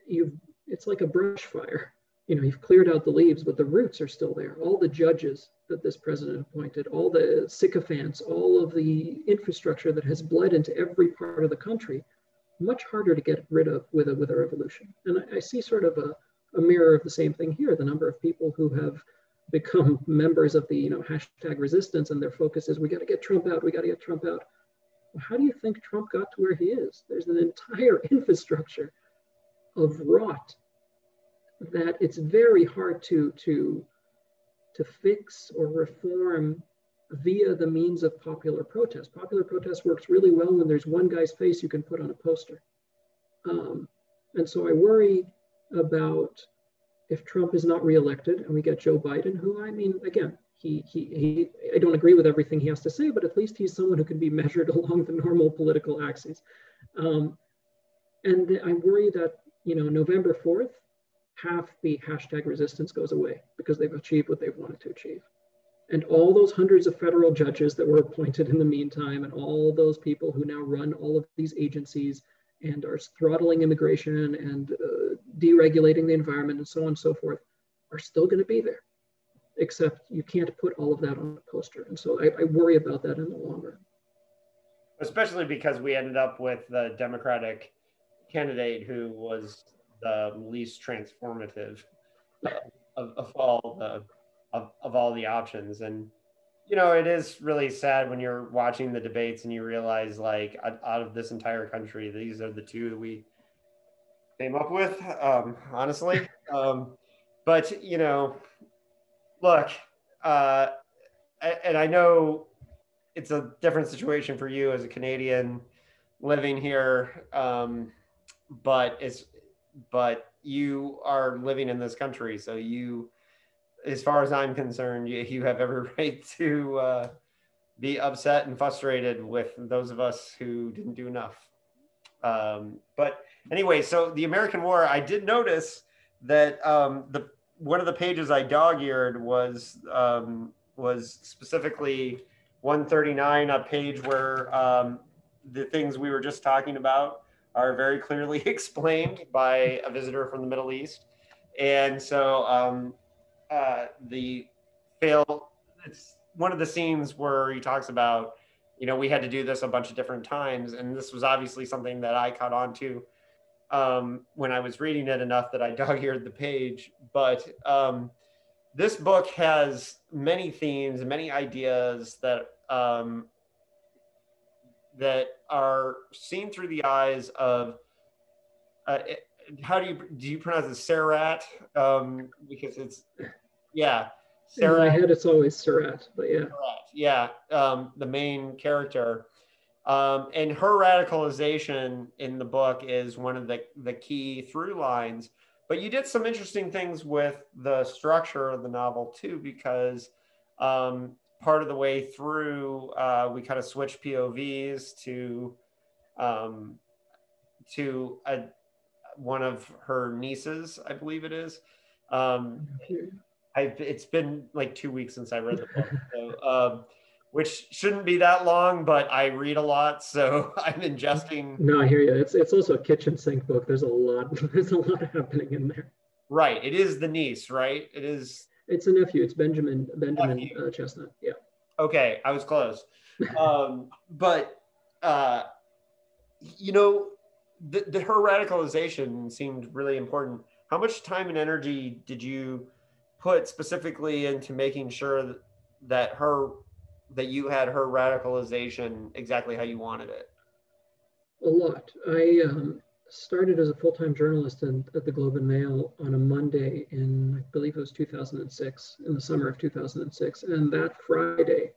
you've it's like a brush fire you know, you've cleared out the leaves, but the roots are still there. All the judges that this president appointed, all the sycophants, all of the infrastructure that has bled into every part of the country, much harder to get rid of with a, with a revolution. And I, I see sort of a, a mirror of the same thing here. The number of people who have become members of the you know hashtag resistance and their focus is we got to get Trump out, we got to get Trump out. Well, how do you think Trump got to where he is? There's an entire infrastructure of rot that it's very hard to, to, to fix or reform via the means of popular protest. Popular protest works really well when there's one guy's face you can put on a poster. Um, and so I worry about if Trump is not reelected and we get Joe Biden, who I mean, again, he, he, he, I don't agree with everything he has to say, but at least he's someone who can be measured along the normal political axes. Um, and I worry that, you know, November 4th, half the hashtag resistance goes away because they've achieved what they've wanted to achieve. And all those hundreds of federal judges that were appointed in the meantime, and all those people who now run all of these agencies and are throttling immigration and uh, deregulating the environment and so on and so forth, are still going to be there. Except you can't put all of that on a poster. And so I, I worry about that in the long run. Especially because we ended up with the Democratic candidate who was the least transformative of, of all the of, of all the options. And you know it is really sad when you're watching the debates and you realize like out of this entire country these are the two that we came up with um, honestly. Um, but you know look uh, and i know it's a different situation for you as a canadian living here um, but it's but you are living in this country, so you, as far as I'm concerned, you, you have every right to uh, be upset and frustrated with those of us who didn't do enough. Um, but anyway, so the American War, I did notice that um, the one of the pages I dog-eared was um, was specifically 139, a page where um, the things we were just talking about are very clearly explained by a visitor from the Middle East, and so um, uh, the fail. It's one of the scenes where he talks about, you know, we had to do this a bunch of different times, and this was obviously something that I caught on to um, when I was reading it enough that I dog-eared the page. But um, this book has many themes, many ideas that um, that are seen through the eyes of. Uh, how do you do you pronounce it Sarat? Um, because it's yeah. Sarat. In my head, it's always Sarat, but yeah. Sarat, yeah, um, the main character. Um, and her radicalization in the book is one of the, the key through lines. But you did some interesting things with the structure of the novel too, because um, part of the way through, uh, we kind of switched POVs to um, to a, one of her nieces, I believe it is. Um, I've, it's been like two weeks since I read the book. So, um, which shouldn't be that long, but I read a lot, so I'm ingesting. No, I hear you. It's it's also a kitchen sink book. There's a lot. There's a lot happening in there. Right. It is the niece, right? It is. It's a nephew. It's Benjamin Benjamin uh, Chestnut. Yeah. Okay, I was close, um, but uh, you know, the, the her radicalization seemed really important. How much time and energy did you put specifically into making sure that, that her that you had her radicalization exactly how you wanted it? A lot. I um, started as a full-time journalist in, at the Globe and Mail on a Monday in, I believe it was 2006, in the summer of 2006. And that Friday,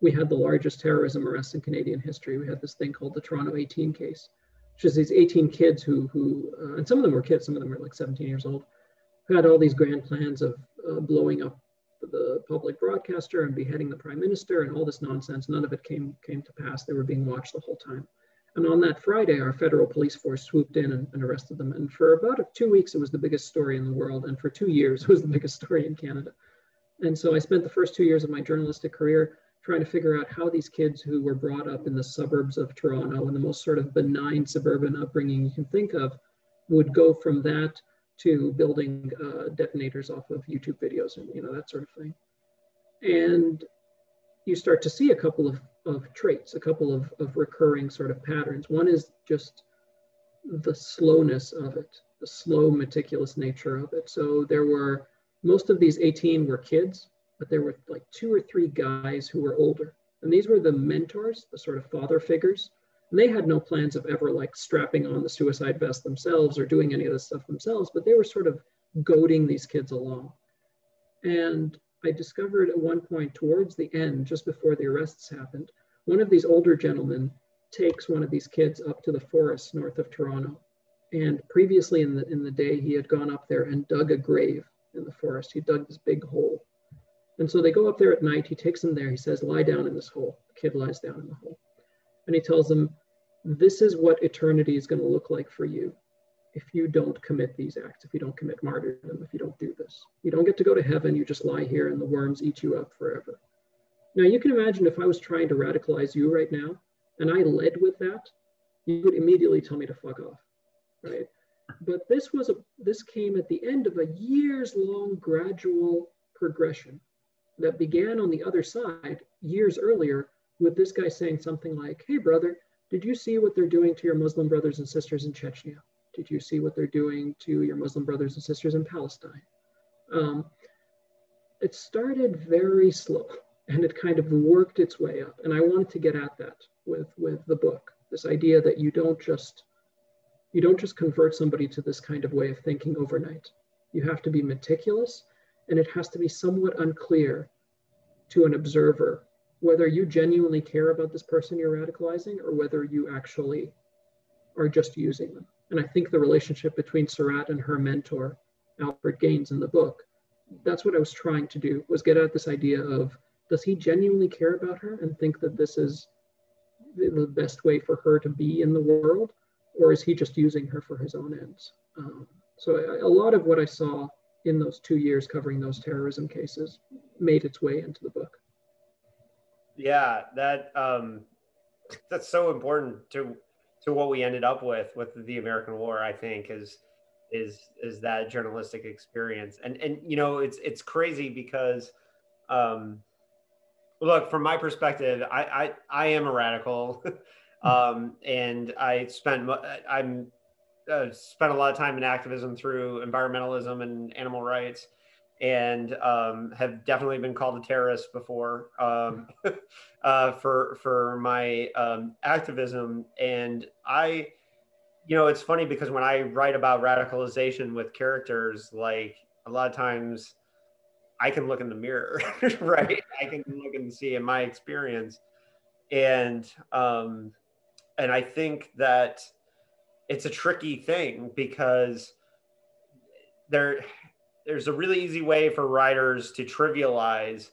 we had the largest terrorism arrest in Canadian history. We had this thing called the Toronto 18 case, which is these 18 kids who, who uh, and some of them were kids, some of them were like 17 years old, who had all these grand plans of uh, blowing up the public broadcaster and beheading the prime minister and all this nonsense. None of it came came to pass. They were being watched the whole time. And on that Friday, our federal police force swooped in and, and arrested them. And for about two weeks, it was the biggest story in the world. And for two years, it was the biggest story in Canada. And so I spent the first two years of my journalistic career trying to figure out how these kids who were brought up in the suburbs of Toronto and the most sort of benign suburban upbringing you can think of would go from that to building uh, detonators off of YouTube videos and you know that sort of thing. And you start to see a couple of, of traits, a couple of, of recurring sort of patterns. One is just the slowness of it, the slow, meticulous nature of it. So there were most of these 18 were kids, but there were like two or three guys who were older. And these were the mentors, the sort of father figures and they had no plans of ever like strapping on the suicide vest themselves or doing any of this stuff themselves, but they were sort of goading these kids along. And I discovered at one point towards the end, just before the arrests happened, one of these older gentlemen takes one of these kids up to the forest north of Toronto. And previously in the in the day, he had gone up there and dug a grave in the forest. He dug this big hole. And so they go up there at night. He takes them there. He says, lie down in this hole. The kid lies down in the hole and he tells them, This is what eternity is going to look like for you if you don't commit these acts, if you don't commit martyrdom, if you don't do this. You don't get to go to heaven, you just lie here and the worms eat you up forever. Now, you can imagine if I was trying to radicalize you right now and I led with that, you would immediately tell me to fuck off, right? But this was a this came at the end of a years long gradual progression that began on the other side years earlier with this guy saying something like, hey, brother, did you see what they're doing to your Muslim brothers and sisters in Chechnya? Did you see what they're doing to your Muslim brothers and sisters in Palestine? Um, it started very slow and it kind of worked its way up. And I wanted to get at that with, with the book, this idea that you don't just you don't just convert somebody to this kind of way of thinking overnight. You have to be meticulous and it has to be somewhat unclear to an observer whether you genuinely care about this person you're radicalizing or whether you actually are just using them. And I think the relationship between Sarat and her mentor, Albert Gaines, in the book, that's what I was trying to do was get at this idea of does he genuinely care about her and think that this is the best way for her to be in the world, or is he just using her for his own ends? Um, so I, a lot of what I saw in those two years covering those terrorism cases made its way into the book. Yeah, that um, that's so important to to what we ended up with with the American War. I think is is is that journalistic experience, and and you know it's it's crazy because. Um, look from my perspective i i, I am a radical um, and i spent i'm uh, spent a lot of time in activism through environmentalism and animal rights and um, have definitely been called a terrorist before um, uh, for for my um, activism. And I, you know, it's funny because when I write about radicalization with characters, like a lot of times, I can look in the mirror, right? I can look and see in my experience, and um, and I think that it's a tricky thing because there there's a really easy way for writers to trivialize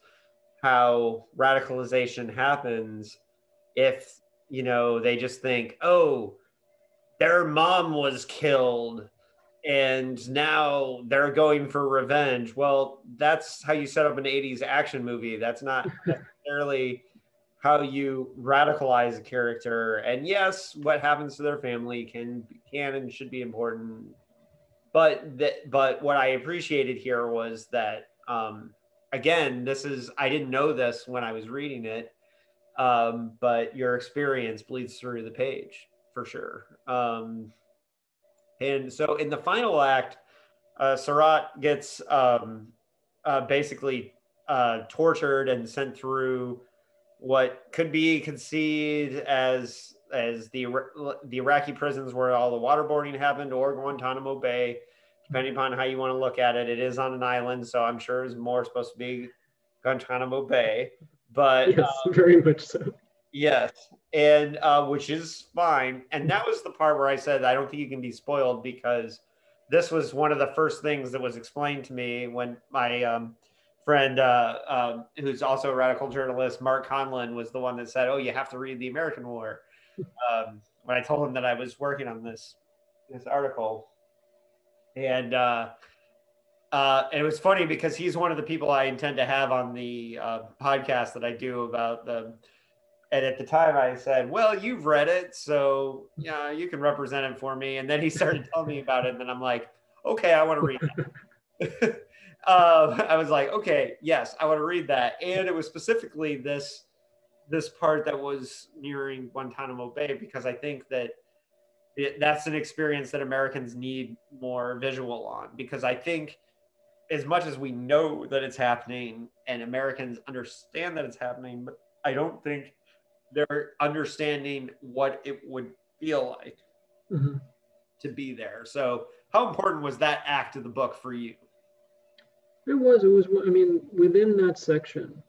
how radicalization happens if you know they just think oh their mom was killed and now they're going for revenge. Well that's how you set up an 80s action movie. That's not necessarily how you radicalize a character. And yes what happens to their family can can and should be important but that but what i appreciated here was that um again this is i didn't know this when i was reading it um but your experience bleeds through the page for sure. Um and so in the final act uh Sarat gets um uh basically uh tortured and sent through what could be conceived as as the the Iraqi prisons where all the waterboarding happened, or Guantanamo Bay, depending upon how you want to look at it. It is on an island, so I'm sure it's more supposed to be Guantanamo Bay. But yes, um, very much so. Yes, and uh, which is fine. And that was the part where I said I don't think you can be spoiled because this was one of the first things that was explained to me when my um, friend uh, uh, who's also a radical journalist, Mark Conlin, was the one that said, "Oh, you have to read the American War." Um, when I told him that I was working on this this article, and uh, uh, and it was funny because he's one of the people I intend to have on the uh, podcast that I do about the. And at the time, I said, "Well, you've read it, so yeah, you can represent it for me." And then he started telling me about it, and then I'm like, "Okay, I want to read it." uh, I was like, okay, yes, I want to read that. And it was specifically this this part that was nearing Guantanamo Bay because I think that it, that's an experience that Americans need more visual on because I think as much as we know that it's happening and Americans understand that it's happening, but I don't think they're understanding what it would feel like mm-hmm. to be there. So, how important was that act of the book for you? It was. It was. I mean, within that section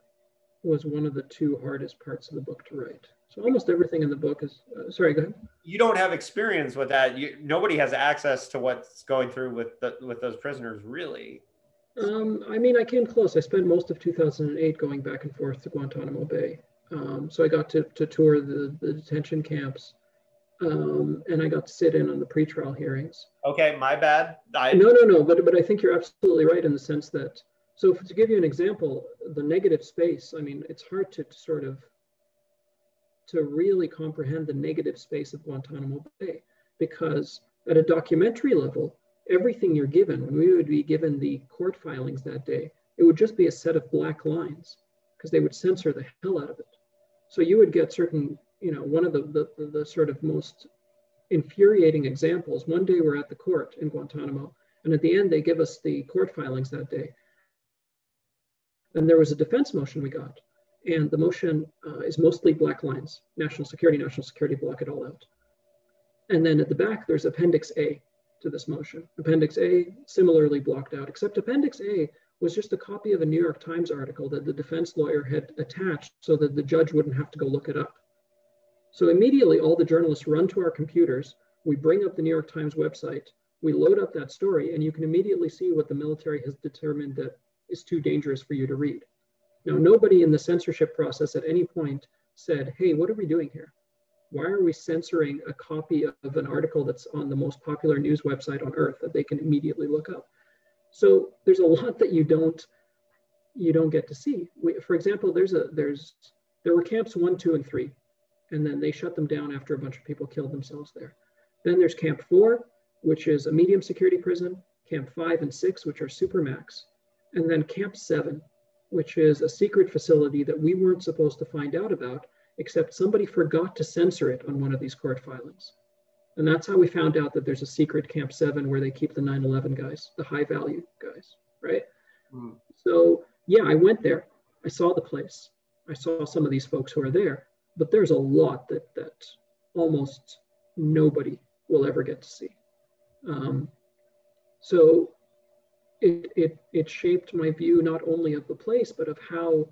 was one of the two hardest parts of the book to write. So almost everything in the book is. Uh, sorry, go ahead. You don't have experience with that. You, nobody has access to what's going through with the, with those prisoners, really. Um, I mean, I came close. I spent most of 2008 going back and forth to Guantanamo Bay. Um, so I got to, to tour the, the detention camps um, and I got to sit in on the pretrial hearings. Okay, my bad. I... No, no, no. But but I think you're absolutely right in the sense that. So to give you an example, the negative space. I mean, it's hard to, to sort of to really comprehend the negative space of Guantanamo Bay because at a documentary level, everything you're given, when we would be given the court filings that day, it would just be a set of black lines because they would censor the hell out of it. So you would get certain you know, one of the, the, the sort of most infuriating examples. One day we're at the court in Guantanamo, and at the end they give us the court filings that day. And there was a defense motion we got, and the motion uh, is mostly black lines, national security, national security, block it all out. And then at the back, there's Appendix A to this motion. Appendix A similarly blocked out, except Appendix A was just a copy of a New York Times article that the defense lawyer had attached so that the judge wouldn't have to go look it up. So immediately all the journalists run to our computers, we bring up the New York Times website, we load up that story, and you can immediately see what the military has determined that is too dangerous for you to read. Now, nobody in the censorship process at any point said, hey, what are we doing here? Why are we censoring a copy of an article that's on the most popular news website on earth that they can immediately look up? So there's a lot that you don't you don't get to see. We, for example, there's a there's there were camps one, two, and three, and then they shut them down after a bunch of people killed themselves there. Then there's camp four, which is a medium security prison, camp five and six, which are supermax, and then camp seven, which is a secret facility that we weren't supposed to find out about, except somebody forgot to censor it on one of these court filings. And that's how we found out that there's a secret Camp 7 where they keep the 9 11 guys, the high value guys, right? Mm. So, yeah, I went there. I saw the place. I saw some of these folks who are there, but there's a lot that, that almost nobody will ever get to see. Um, so, it, it, it shaped my view not only of the place, but of how,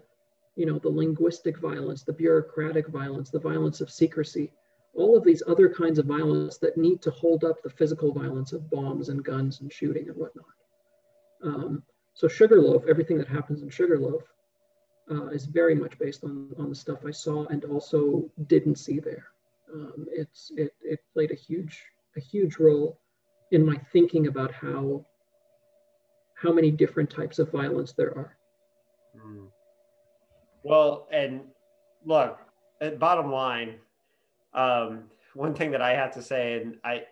you know, the linguistic violence, the bureaucratic violence, the violence of secrecy, all of these other kinds of violence that need to hold up the physical violence of bombs and guns and shooting and whatnot. Um, so Sugarloaf, everything that happens in Sugarloaf uh, is very much based on, on the stuff I saw and also didn't see there. Um, it's, it, it played a huge, a huge role in my thinking about how how many different types of violence there are. Mm. Well, and look, at bottom line, um, one thing that I have to say, and I,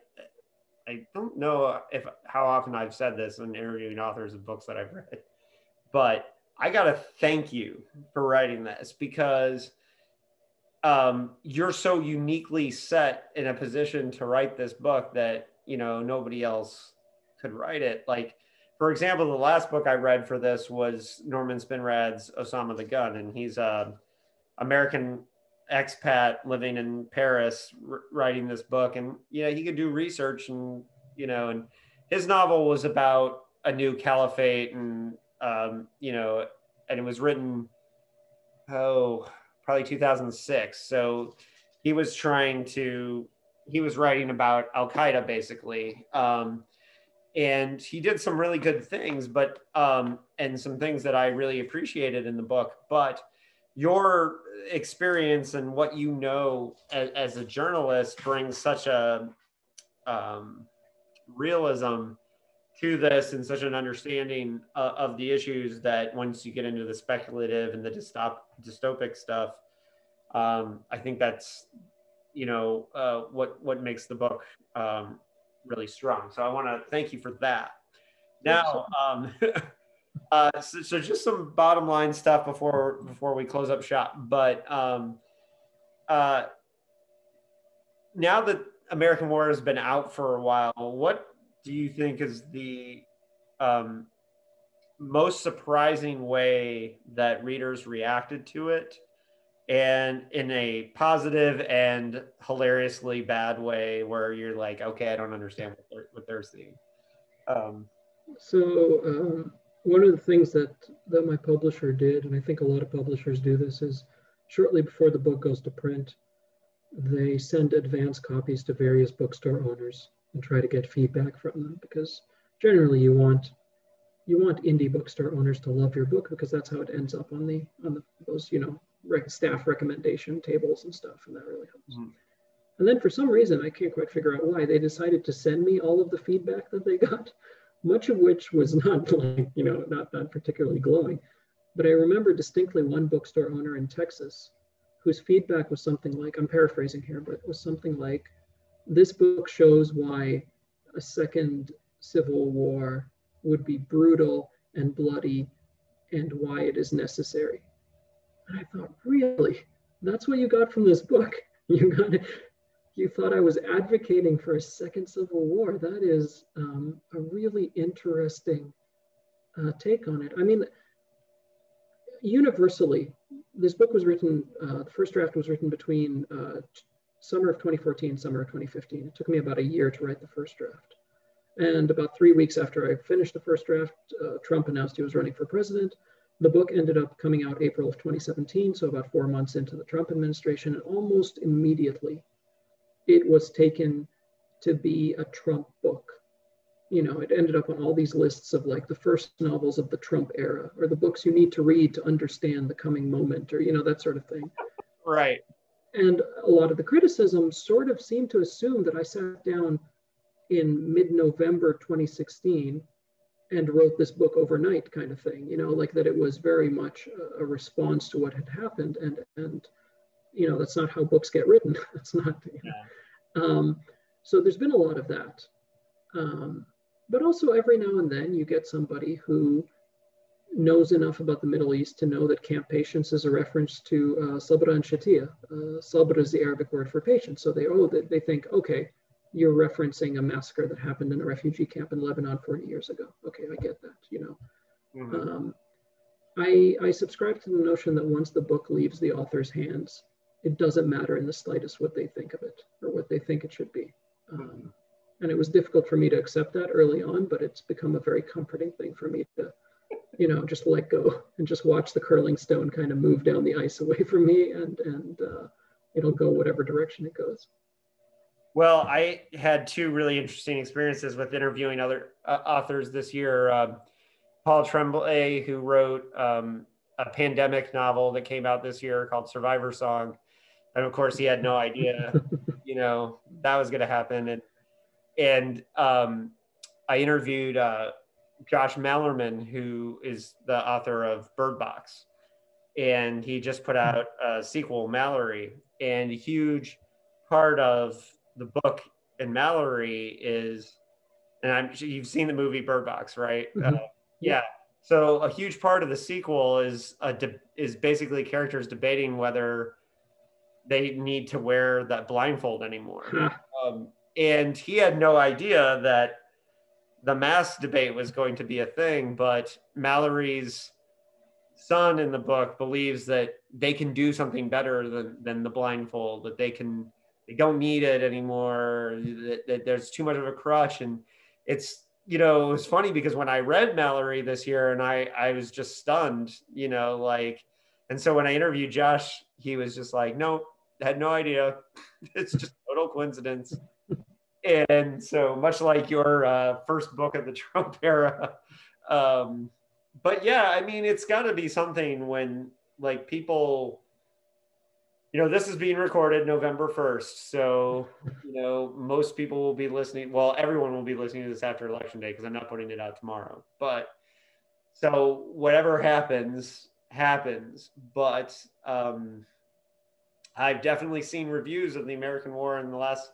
I don't know if how often I've said this in interviewing authors of books that I've read, but I got to thank you for writing this because um, you're so uniquely set in a position to write this book that you know nobody else could write it. Like for example, the last book I read for this was Norman Spinrad's Osama the Gun, and he's a American expat living in Paris, r- writing this book. And you know he could do research, and you know, and his novel was about a new caliphate, and um, you know, and it was written, oh, probably 2006. So he was trying to, he was writing about Al Qaeda basically. Um, and he did some really good things but um and some things that i really appreciated in the book but your experience and what you know as, as a journalist brings such a um, realism to this and such an understanding uh, of the issues that once you get into the speculative and the dystop- dystopic stuff um, i think that's you know uh, what what makes the book um, really strong. So I want to thank you for that. Now, um, uh, so, so, just some bottom line stuff before before we close up shop. But um, uh, now that American War has been out for a while, what do you think is the um, most surprising way that readers reacted to it? And in a positive and hilariously bad way where you're like okay i don't understand what they're, what they're seeing. Um, so um, one of the things that that my publisher did and i think a lot of publishers do this is shortly before the book goes to print they send advance copies to various bookstore owners and try to get feedback from them because generally you want you want indie bookstore owners to love your book because that's how it ends up on the on the, those you know rec- staff recommendation tables and stuff, and that really helps. Mm-hmm. And then for some reason, I can't quite figure out why they decided to send me all of the feedback that they got, much of which was not like, you know, not, not particularly glowing. But I remember distinctly one bookstore owner in Texas whose feedback was something like, I'm paraphrasing here, but it was something like, this book shows why a second civil war would be brutal and bloody and why it is necessary. And I thought, really? That's what you got from this book? You got you thought I was advocating for a second civil war. That is um, a really interesting uh, take on it. I mean, universally, this book was written, uh, the first draft was written between uh, summer of 2014, summer of 2015. It took me about a year to write the first draft. And about three weeks after I finished the first draft, uh, Trump announced he was running for president. The book ended up coming out April of 2017, so about four months into the Trump administration, and almost immediately it was taken to be a Trump book. You know, it ended up on all these lists of like the first novels of the Trump era, or the books you need to read to understand the coming moment, or, you know, that sort of thing. Right. And a lot of the criticism sort of seemed to assume that I sat down in mid November 2016 and wrote this book overnight kind of thing you know like that it was very much a, response to what had happened and and you know that's not how books get written that's not you know. um, so there's been a lot of that um, but also every now and then you get somebody who knows enough about the Middle East to know that camp patience is a reference to uh, sabra and Shatila. Uh, sabra is the Arabic word for patience. So they, oh, they, they think, okay, you're referencing a massacre that happened in a refugee camp in Lebanon 40 years ago. Okay, I get that, you know. Mm-hmm. Um, I, I subscribe to the notion that once the book leaves the author's hands, it doesn't matter in the slightest what they think of it or what they think it should be. Um, and it was difficult for me to accept that early on, but it's become a very comforting thing for me to, you know, just let go and just watch the curling stone kind of move down the ice away from me and, and uh, it'll go whatever direction it goes. Well, I had two really interesting experiences with interviewing other uh, authors this year. Um, Paul Tremblay, who wrote um, a pandemic novel that came out this year called Survivor Song, and of course he had no idea, you know, that was going to happen. And and um, I interviewed uh, Josh Malerman, who is the author of Bird Box, and he just put out a sequel, Mallory, and a huge part of the book in Mallory is, and I'm you've seen the movie Bird Box, right? Mm-hmm. Uh, yeah. So a huge part of the sequel is a de- is basically characters debating whether they need to wear that blindfold anymore. um, and he had no idea that the mask debate was going to be a thing, but Mallory's son in the book believes that they can do something better than, than the blindfold, that they can they don't need it anymore. That, that, there's too much of a crush and it's you know it was funny because when i read mallory this year and i i was just stunned you know like and so when i interviewed josh he was just like no had no idea. It's just total coincidence. And so much like your uh, first book of the trump era um, but yeah i mean it's got to be something when like people you know, this is being recorded November 1st. So, you know, most people will be listening. Well, everyone will be listening to this after election day because I'm not putting it out tomorrow. But so whatever happens, happens. But um, I've definitely seen reviews of the American War in the last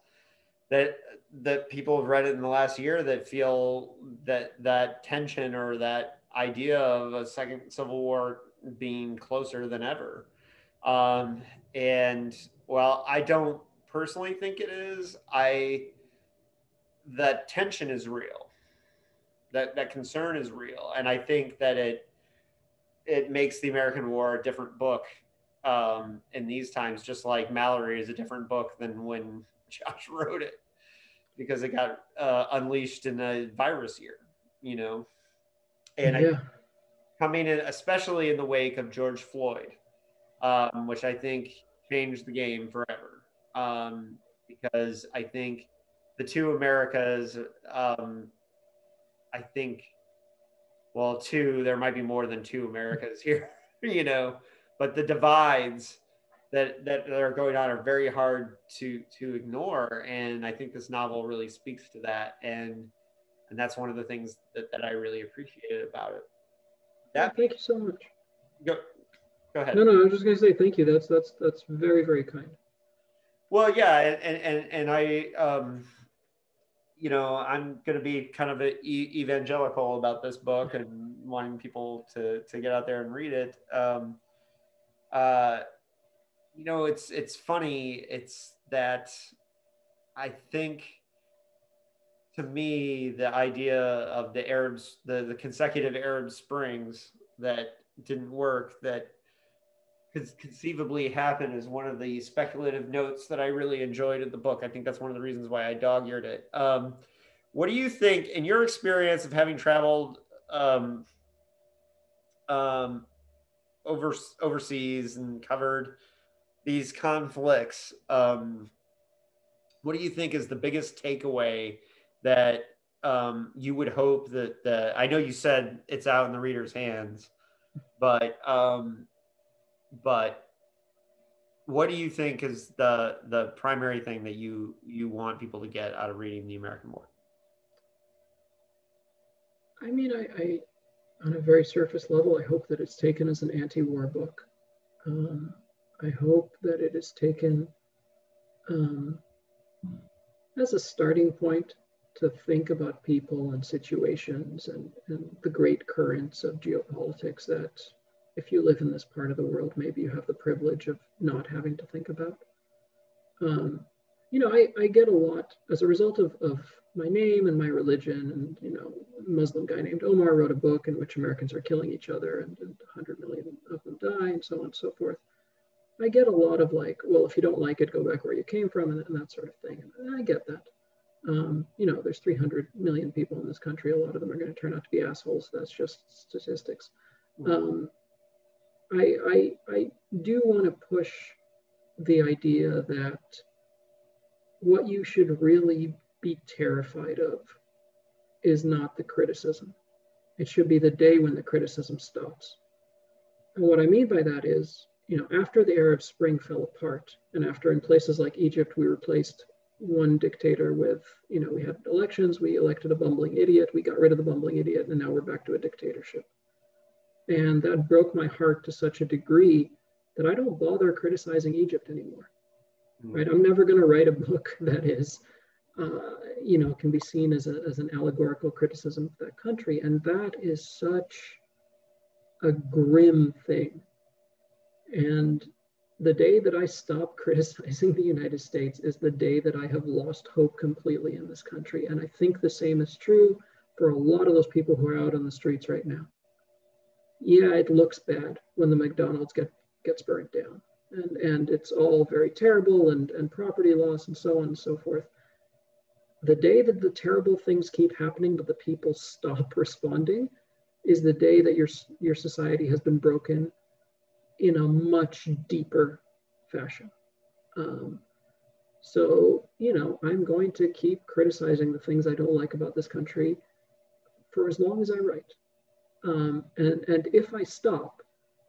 that that people have read it in the last year that feel that that tension or that idea of a second civil war being closer than ever. Um, and well, I don't personally think it is. I that tension is real. That that concern is real, and I think that it it makes the American War a different book um, in these times. Just like Mallory is a different book than when Josh wrote it, because it got uh, unleashed in a virus year. You know, and yeah. I, coming in, especially in the wake of George Floyd um, which I think changed the game forever. Um, because I think the two Americas, um, I think, well, two, there might be more than two Americas here, you know, but the divides that, that are going on are very hard to, to ignore. And I think this novel really speaks to that. And, and that's one of the things that, that I really appreciated about it. That, thank you so much. Go, Go ahead. No, no, I was just going to say thank you. That's that's that's very very kind. Well, yeah, and and and I, um, you know, I'm going to be kind of e- evangelical about this book and wanting people to to get out there and read it. Um, uh, you know, it's it's funny. It's that I think to me the idea of the Arabs, the the consecutive Arab Springs that didn't work. That could conceivably happen is one of the speculative notes that I really enjoyed in the book. I think that's one of the reasons why I dog-eared it. Um, what do you think, in your experience of having traveled um, um, over overseas and covered these conflicts? Um, what do you think is the biggest takeaway that um, you would hope that the? I know you said it's out in the reader's hands, but um, but what do you think is the the primary thing that you you want people to get out of reading the American War? I mean, I, I, on a very surface level, I hope that it's taken as an anti-war book. Um, I hope that it is taken um, as a starting point to think about people and situations and, and the great currents of geopolitics that if you live in this part of the world, maybe you have the privilege of not having to think about. Um, you know, I, I get a lot as a result of, of my name and my religion. And, you know, a Muslim guy named Omar wrote a book in which Americans are killing each other and, and 100 million of them die and so on and so forth. I get a lot of like, well, if you don't like it, go back where you came from and, and that sort of thing. And I get that. Um, you know, there's 300 million people in this country. A lot of them are going to turn out to be assholes. That's just statistics. Um, I, I, I do want to push the idea that what you should really be terrified of is not the criticism. It should be the day when the criticism stops. And what I mean by that is, you know, after the Arab Spring fell apart, and after in places like Egypt we replaced one dictator with, you know, we had elections, we elected a bumbling idiot, we got rid of the bumbling idiot, and now we're back to a dictatorship. And that broke my heart to such a degree that I don't bother criticizing Egypt anymore. Mm-hmm. Right? I'm never going to write a book that is, uh, you know, can be seen as, a, as an allegorical criticism of that country. And that is such a grim thing. And the day that I stop criticizing the United States is the day that I have lost hope completely in this country. And I think the same is true for a lot of those people who are out on the streets right now yeah, it looks bad when the McDonald's get, gets burnt down. And, and it's all very terrible and, and property loss and so on and so forth. The day that the terrible things keep happening, but the people stop responding, is the day that your, your society has been broken in a much deeper fashion. Um, so, you know, I'm going to keep criticizing the things I don't like about this country for as long as I write. Um, and, and if I stop,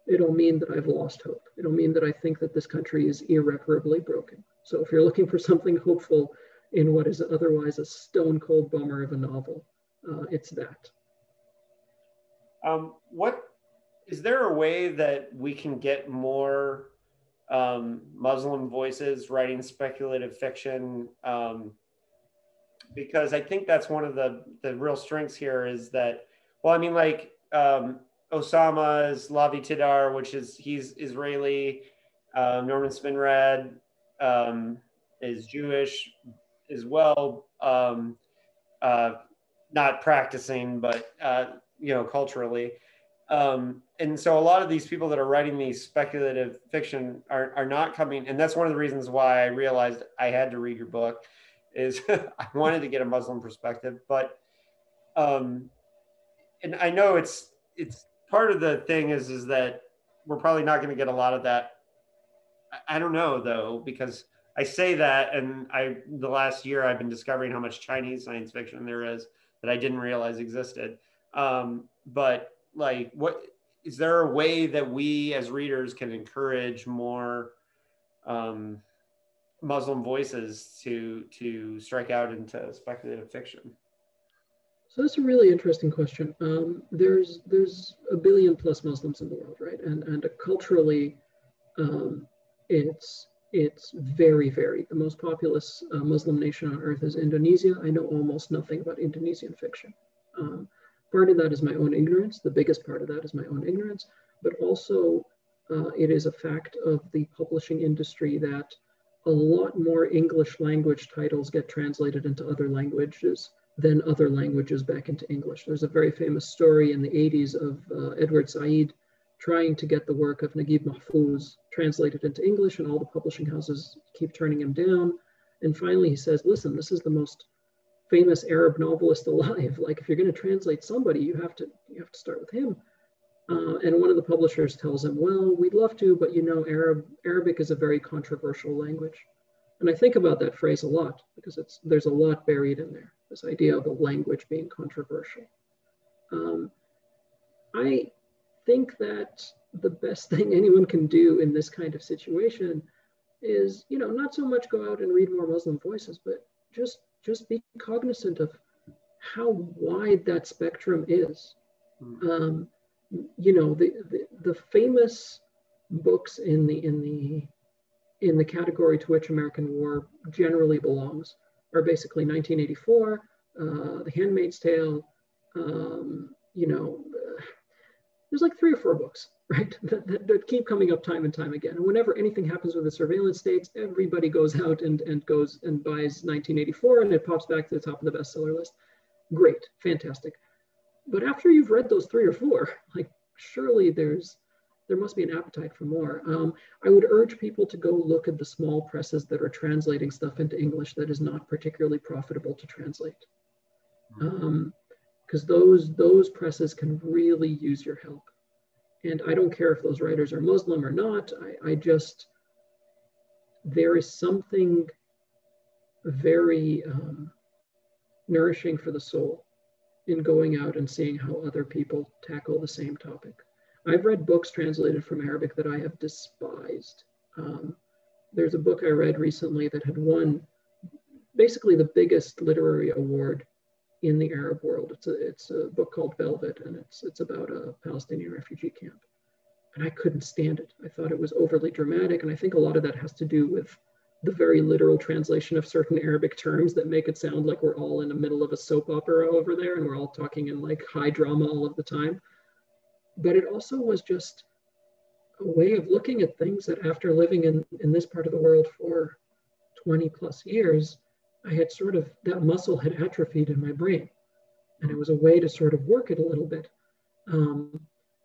it'll mean that I've lost hope. It'll mean that I think that this country is irreparably broken. So if you're looking for something hopeful in what is otherwise a stone cold bummer of a novel, uh, it's that. Um, what is there a way that we can get more um, Muslim voices writing speculative fiction? Um, because I think that's one of the the real strengths here is that well, I mean, like um, Osama is Lavie Tidhar, which is he's Israeli. Um, Norman Spinrad um, is Jewish as well, um, uh, not practicing, but uh, you know, culturally. Um, and so a lot of these people that are writing these speculative fiction are, are not coming. And that's one of the reasons why I realized I had to read your book is I wanted to get a Muslim perspective, but um, and I know it's it's part of the thing is is that we're probably not going to get a lot of that. I, I don't know though because I say that, and I the last year I've been discovering how much Chinese science fiction there is that I didn't realize existed. Um, but like, what is there a way that we as readers can encourage more um, Muslim voices to to strike out into speculative fiction? So that's a really interesting question. Um, there's there's a billion plus Muslims in the world, right? And and culturally, um, it's it's very varied. The most populous uh, Muslim nation on earth is Indonesia. I know almost nothing about Indonesian fiction. Um, part of that is my own ignorance. The biggest part of that is my own ignorance, but also uh, it is a fact of the publishing industry that a lot more English language titles get translated into other languages than other languages back into English. There's a very famous story in the 80s of uh, Edward Said trying to get the work of Naguib Mahfouz translated into English, and all the publishing houses keep turning him down. And finally, he says, Listen, this is the most famous Arab novelist alive. Like, if you're going to translate somebody, you have to you have to start with him. Uh, and one of the publishers tells him, "Well, we'd love to, but you know, Arab Arabic is a very controversial language." And I think about that phrase a lot because it's there's a lot buried in there this idea of a language being controversial. Um, I think that the best thing anyone can do in this kind of situation is, you know, not so much go out and read more Muslim voices, but just just be cognizant of how wide that spectrum is. Hmm. Um, you know, the, the, the famous books in the in the in the category to which American War generally belongs are basically 1984, uh, The Handmaid's Tale. Um, you know, there's like three or four books, right, that, that, that, keep coming up time and time again. And whenever anything happens with the surveillance states, everybody goes out and, and goes and buys 1984 and it pops back to the top of the bestseller list. Great, fantastic. But after you've read those three or four, like surely there's there must be an appetite for more. Um, I would urge people to go look at the small presses that are translating stuff into English that is not particularly profitable to translate. Because mm-hmm. um, those, those presses can really use your help. And I don't care if those writers are Muslim or not, I, I just, there is something very um, nourishing for the soul in going out and seeing how other people tackle the same topic. I've read books translated from Arabic that I have despised. Um, there's a book I read recently that had won basically the biggest literary award in the Arab world. It's a, it's a book called Velvet, and it's, it's about a Palestinian refugee camp. And I couldn't stand it. I thought it was overly dramatic, and I think a lot of that has to do with the very literal translation of certain Arabic terms that make it sound like we're all in the middle of a soap opera over there and we're all talking in like high drama all of the time but it also was just a way of looking at things that after living in, in this part of the world for 20 plus years, I had sort of, that muscle had atrophied in my brain. And it was a way to sort of work it a little bit. Um,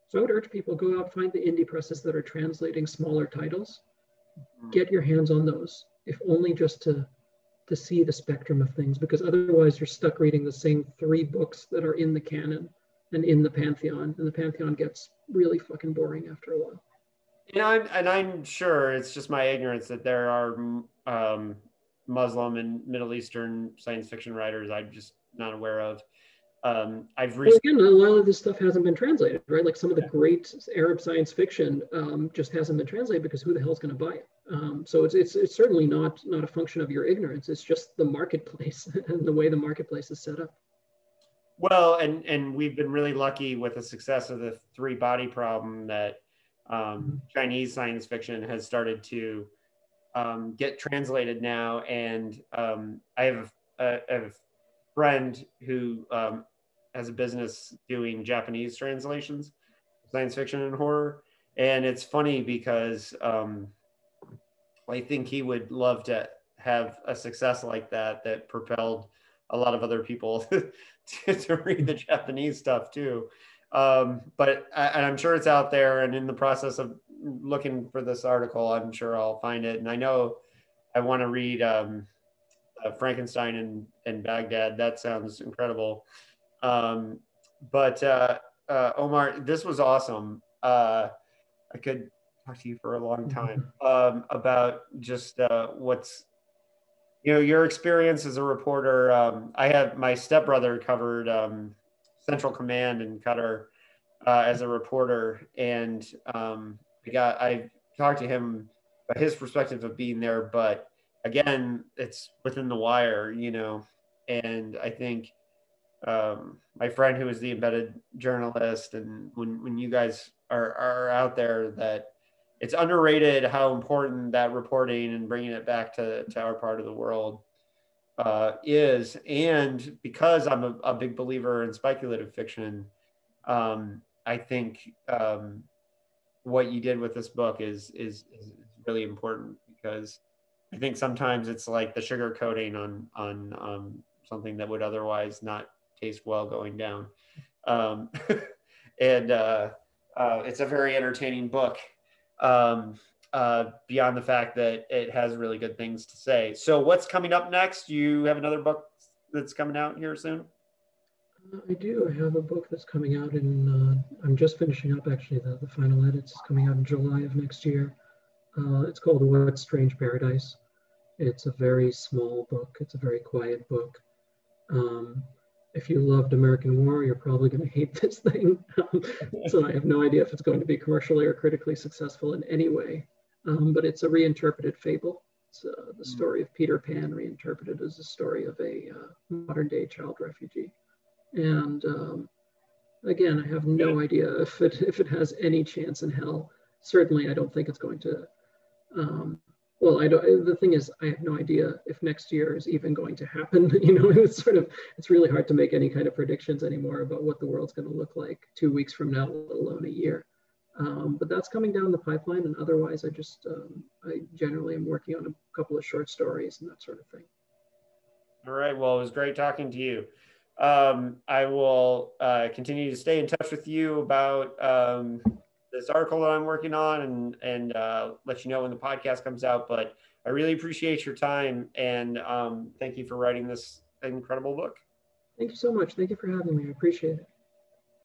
so I would urge people go out, find the indie presses that are translating smaller titles, mm-hmm. get your hands on those, if only just to, to see the spectrum of things, because otherwise you're stuck reading the same three books that are in the canon and in the pantheon, and the pantheon gets really fucking boring after a while. Know, I'm, and I'm sure it's just my ignorance that there are um, Muslim and Middle Eastern science fiction writers I'm just not aware of. Um, I've well, again, a lot of this stuff hasn't been translated, right? Like some of the great Arab science fiction um, just hasn't been translated because who the hell is going to buy it? Um, so it's, it's it's certainly not not a function of your ignorance. It's just the marketplace and the way the marketplace is set up. Well, and and we've been really lucky with the success of the three body problem that um, mm-hmm. Chinese science fiction has started to um, get translated now. And um, I have a, a, friend who um, has a business doing Japanese translations, science fiction and horror. And it's funny because um, I think he would love to have a success like that that propelled a lot of other people to, to read the Japanese stuff too. Um, but and I'm sure it's out there. And in the process of looking for this article, I'm sure I'll find it. And I know I want to read um, uh, Frankenstein in, in Baghdad. That sounds incredible. Um, but uh, uh, Omar, this was awesome. Uh, I could talk to you for a long time um, about just uh, what's you know your experience as a reporter um, i have my stepbrother covered um, central command in qatar uh, as a reporter. And um, i got i talked to him about his perspective of being there but again it's within the wire you know? And i think um, my friend who is the embedded journalist and when, when you guys are, are out there that it's underrated how important that reporting and bringing it back to, to our part of the world uh, is. And because I'm a, a, big believer in speculative fiction, um, I think um, what you did with this book is, is, is really important because I think sometimes it's like the sugar coating on on um, something that would otherwise not taste well going down. Um, and uh, uh, it's a very entertaining book um, uh, beyond the fact that it has really good things to say. So, what's coming up next? You have another book that's coming out here soon. Uh, I do. I have a book that's coming out in. Uh, I'm just finishing up actually. The, the final edits is coming out in July of next year. Uh, it's called What Strange Paradise. It's a very small book. It's a very quiet book. Um, if you loved American War, you're probably going to hate this thing. Um, so I have no idea if it's going to be commercially or critically successful in any way. Um, but it's a reinterpreted fable. It's uh, the hmm. story of Peter Pan reinterpreted as a story of a uh, modern day child refugee. And um, again, I have no idea if it if it has any chance in hell. Certainly, I don't think it's going to. Um, well, I don't. The thing is, I have no idea if next year is even going to happen. You know, it's sort of it's really hard to make any kind of predictions anymore about what the world's going to look like two weeks from now, let alone a year. Um, but that's coming down the pipeline, and otherwise, I just um, I generally am working on a couple of short stories and that sort of thing. All right. Well, it was great talking to you. Um, I will uh, continue to stay in touch with you about um, this article that I'm working on and and uh, let you know when the podcast comes out. But I really appreciate your time and um, thank you for writing this incredible book. Thank you so much. Thank you for having me. I appreciate it.